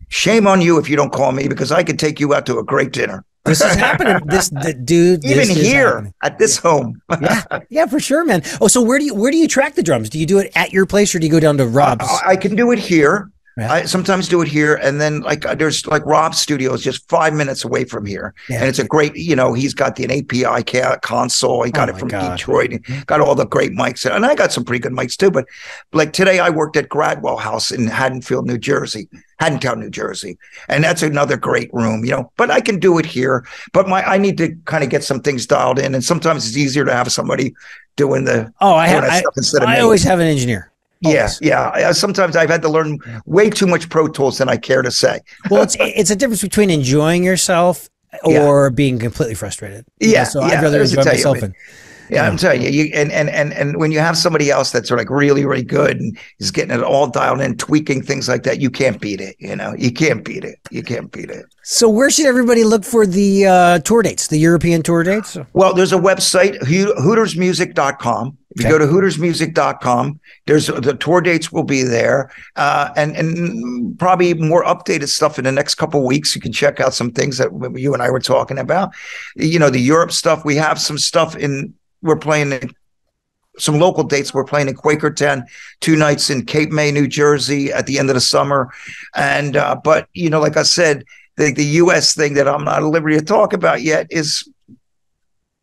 Speaker 3: shame on you if you don't call me because I could take you out to a great dinner.
Speaker 2: This is happening. [laughs] This the, dude,
Speaker 3: even here at this home. [laughs]
Speaker 2: yeah, yeah, for sure, man. Oh, so where do you where do you track the drums? Do you do it at your place or do you go down to Rob's?
Speaker 3: I, I can do it here. I sometimes do it here, and then like uh, there's like Rob's studio is just five minutes away from here, yeah. and it's a great. You know, he's got the an API console. He got oh it from God. Detroit. got all the great mics, and I got some pretty good mics too. But like today, I worked at Gradwell House in Haddonfield, New Jersey, Haddontown, New Jersey, and that's another great room. You know, but I can do it here. But my I need to kind of get some things dialed in, and sometimes it's easier to have somebody doing the
Speaker 2: oh I have I, I always have an engineer.
Speaker 3: Yeah, yeah. Sometimes I've had to learn way too much Pro Tools than I care to say.
Speaker 2: well, it's it's a difference between enjoying yourself or yeah. being completely frustrated.
Speaker 3: Yeah,
Speaker 2: so
Speaker 3: yeah.
Speaker 2: I'd rather enjoy myself. You, and,
Speaker 3: yeah. I'm telling you, you and, and and and when you have somebody else that's like really, really good and is getting it all dialed in, tweaking things like that, you can't beat it. You know, you can't beat it. You can't beat it.
Speaker 2: So, where should everybody look for the uh, tour dates, the European tour dates?
Speaker 3: Well, there's a website, hootersmusic.com. If you go to hootersmusic.com, there's the tour dates will be there, uh, and and probably more updated stuff in the next couple weeks. You can check out some things that you and I were talking about. You know, the Europe stuff. We have some stuff in. We're playing in some local dates. We're playing in Quakertown, two nights in Cape May, New Jersey, at the end of the summer, and uh, but you know, like I said, the the U.S. thing that I'm not at liberty to talk about yet is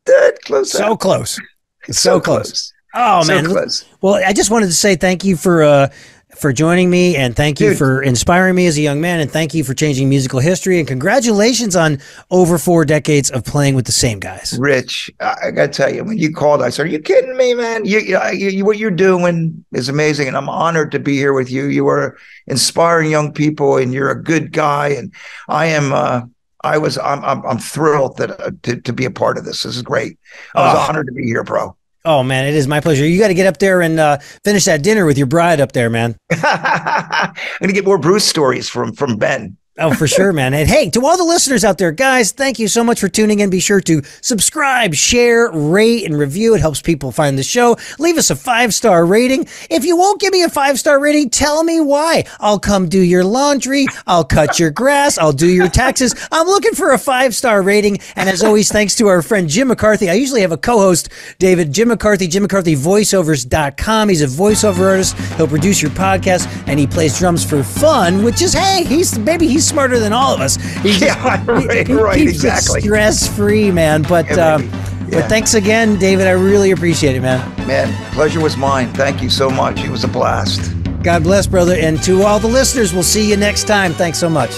Speaker 3: that close.
Speaker 2: So
Speaker 3: out.
Speaker 2: close.
Speaker 3: so, so close. close.
Speaker 2: Oh so man! Close. Well, I just wanted to say thank you for uh, for joining me, and thank you Dude. for inspiring me as a young man, and thank you for changing musical history, and congratulations on over four decades of playing with the same guys.
Speaker 3: Rich, I got to tell you, when you called, I said, "Are you kidding me, man? You, you, you, what you're doing is amazing, and I'm honored to be here with you. You are inspiring young people, and you're a good guy, and I am." Uh, I was I'm I'm, I'm thrilled that uh, to, to be a part of this. This is great. I was oh. honored to be here, bro.
Speaker 2: Oh man, it is my pleasure. You got to get up there and uh, finish that dinner with your bride up there, man. [laughs]
Speaker 3: I'm gonna get more Bruce stories from from Ben.
Speaker 2: Oh, for sure, man. And hey, to all the listeners out there, guys, thank you so much for tuning in. Be sure to subscribe, share, rate, and review. It helps people find the show. Leave us a five star rating. If you won't give me a five star rating, tell me why. I'll come do your laundry. I'll cut your grass. I'll do your taxes. I'm looking for a five star rating. And as always, thanks to our friend Jim McCarthy. I usually have a co host, David, Jim McCarthy, Jim McCarthy voiceovers.com. He's a voiceover artist. He'll produce your podcast and he plays drums for fun, which is, hey, he's maybe he's smarter than all of us. He's [laughs]
Speaker 3: Yeah, right, right, exactly.
Speaker 2: Stress free, man. But
Speaker 3: Yeah,
Speaker 2: um,
Speaker 3: baby.
Speaker 2: but thanks again, David. I really appreciate it, man.
Speaker 3: Man, pleasure was mine. Thank you so much. It was a blast.
Speaker 2: God bless, brother. And to all the listeners, we'll see you next time. Thanks so much.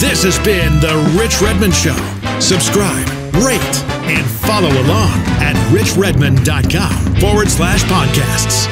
Speaker 1: This has been The Rich Redmond Show. Subscribe, rate, and follow along at richredmond.com forward slash podcasts.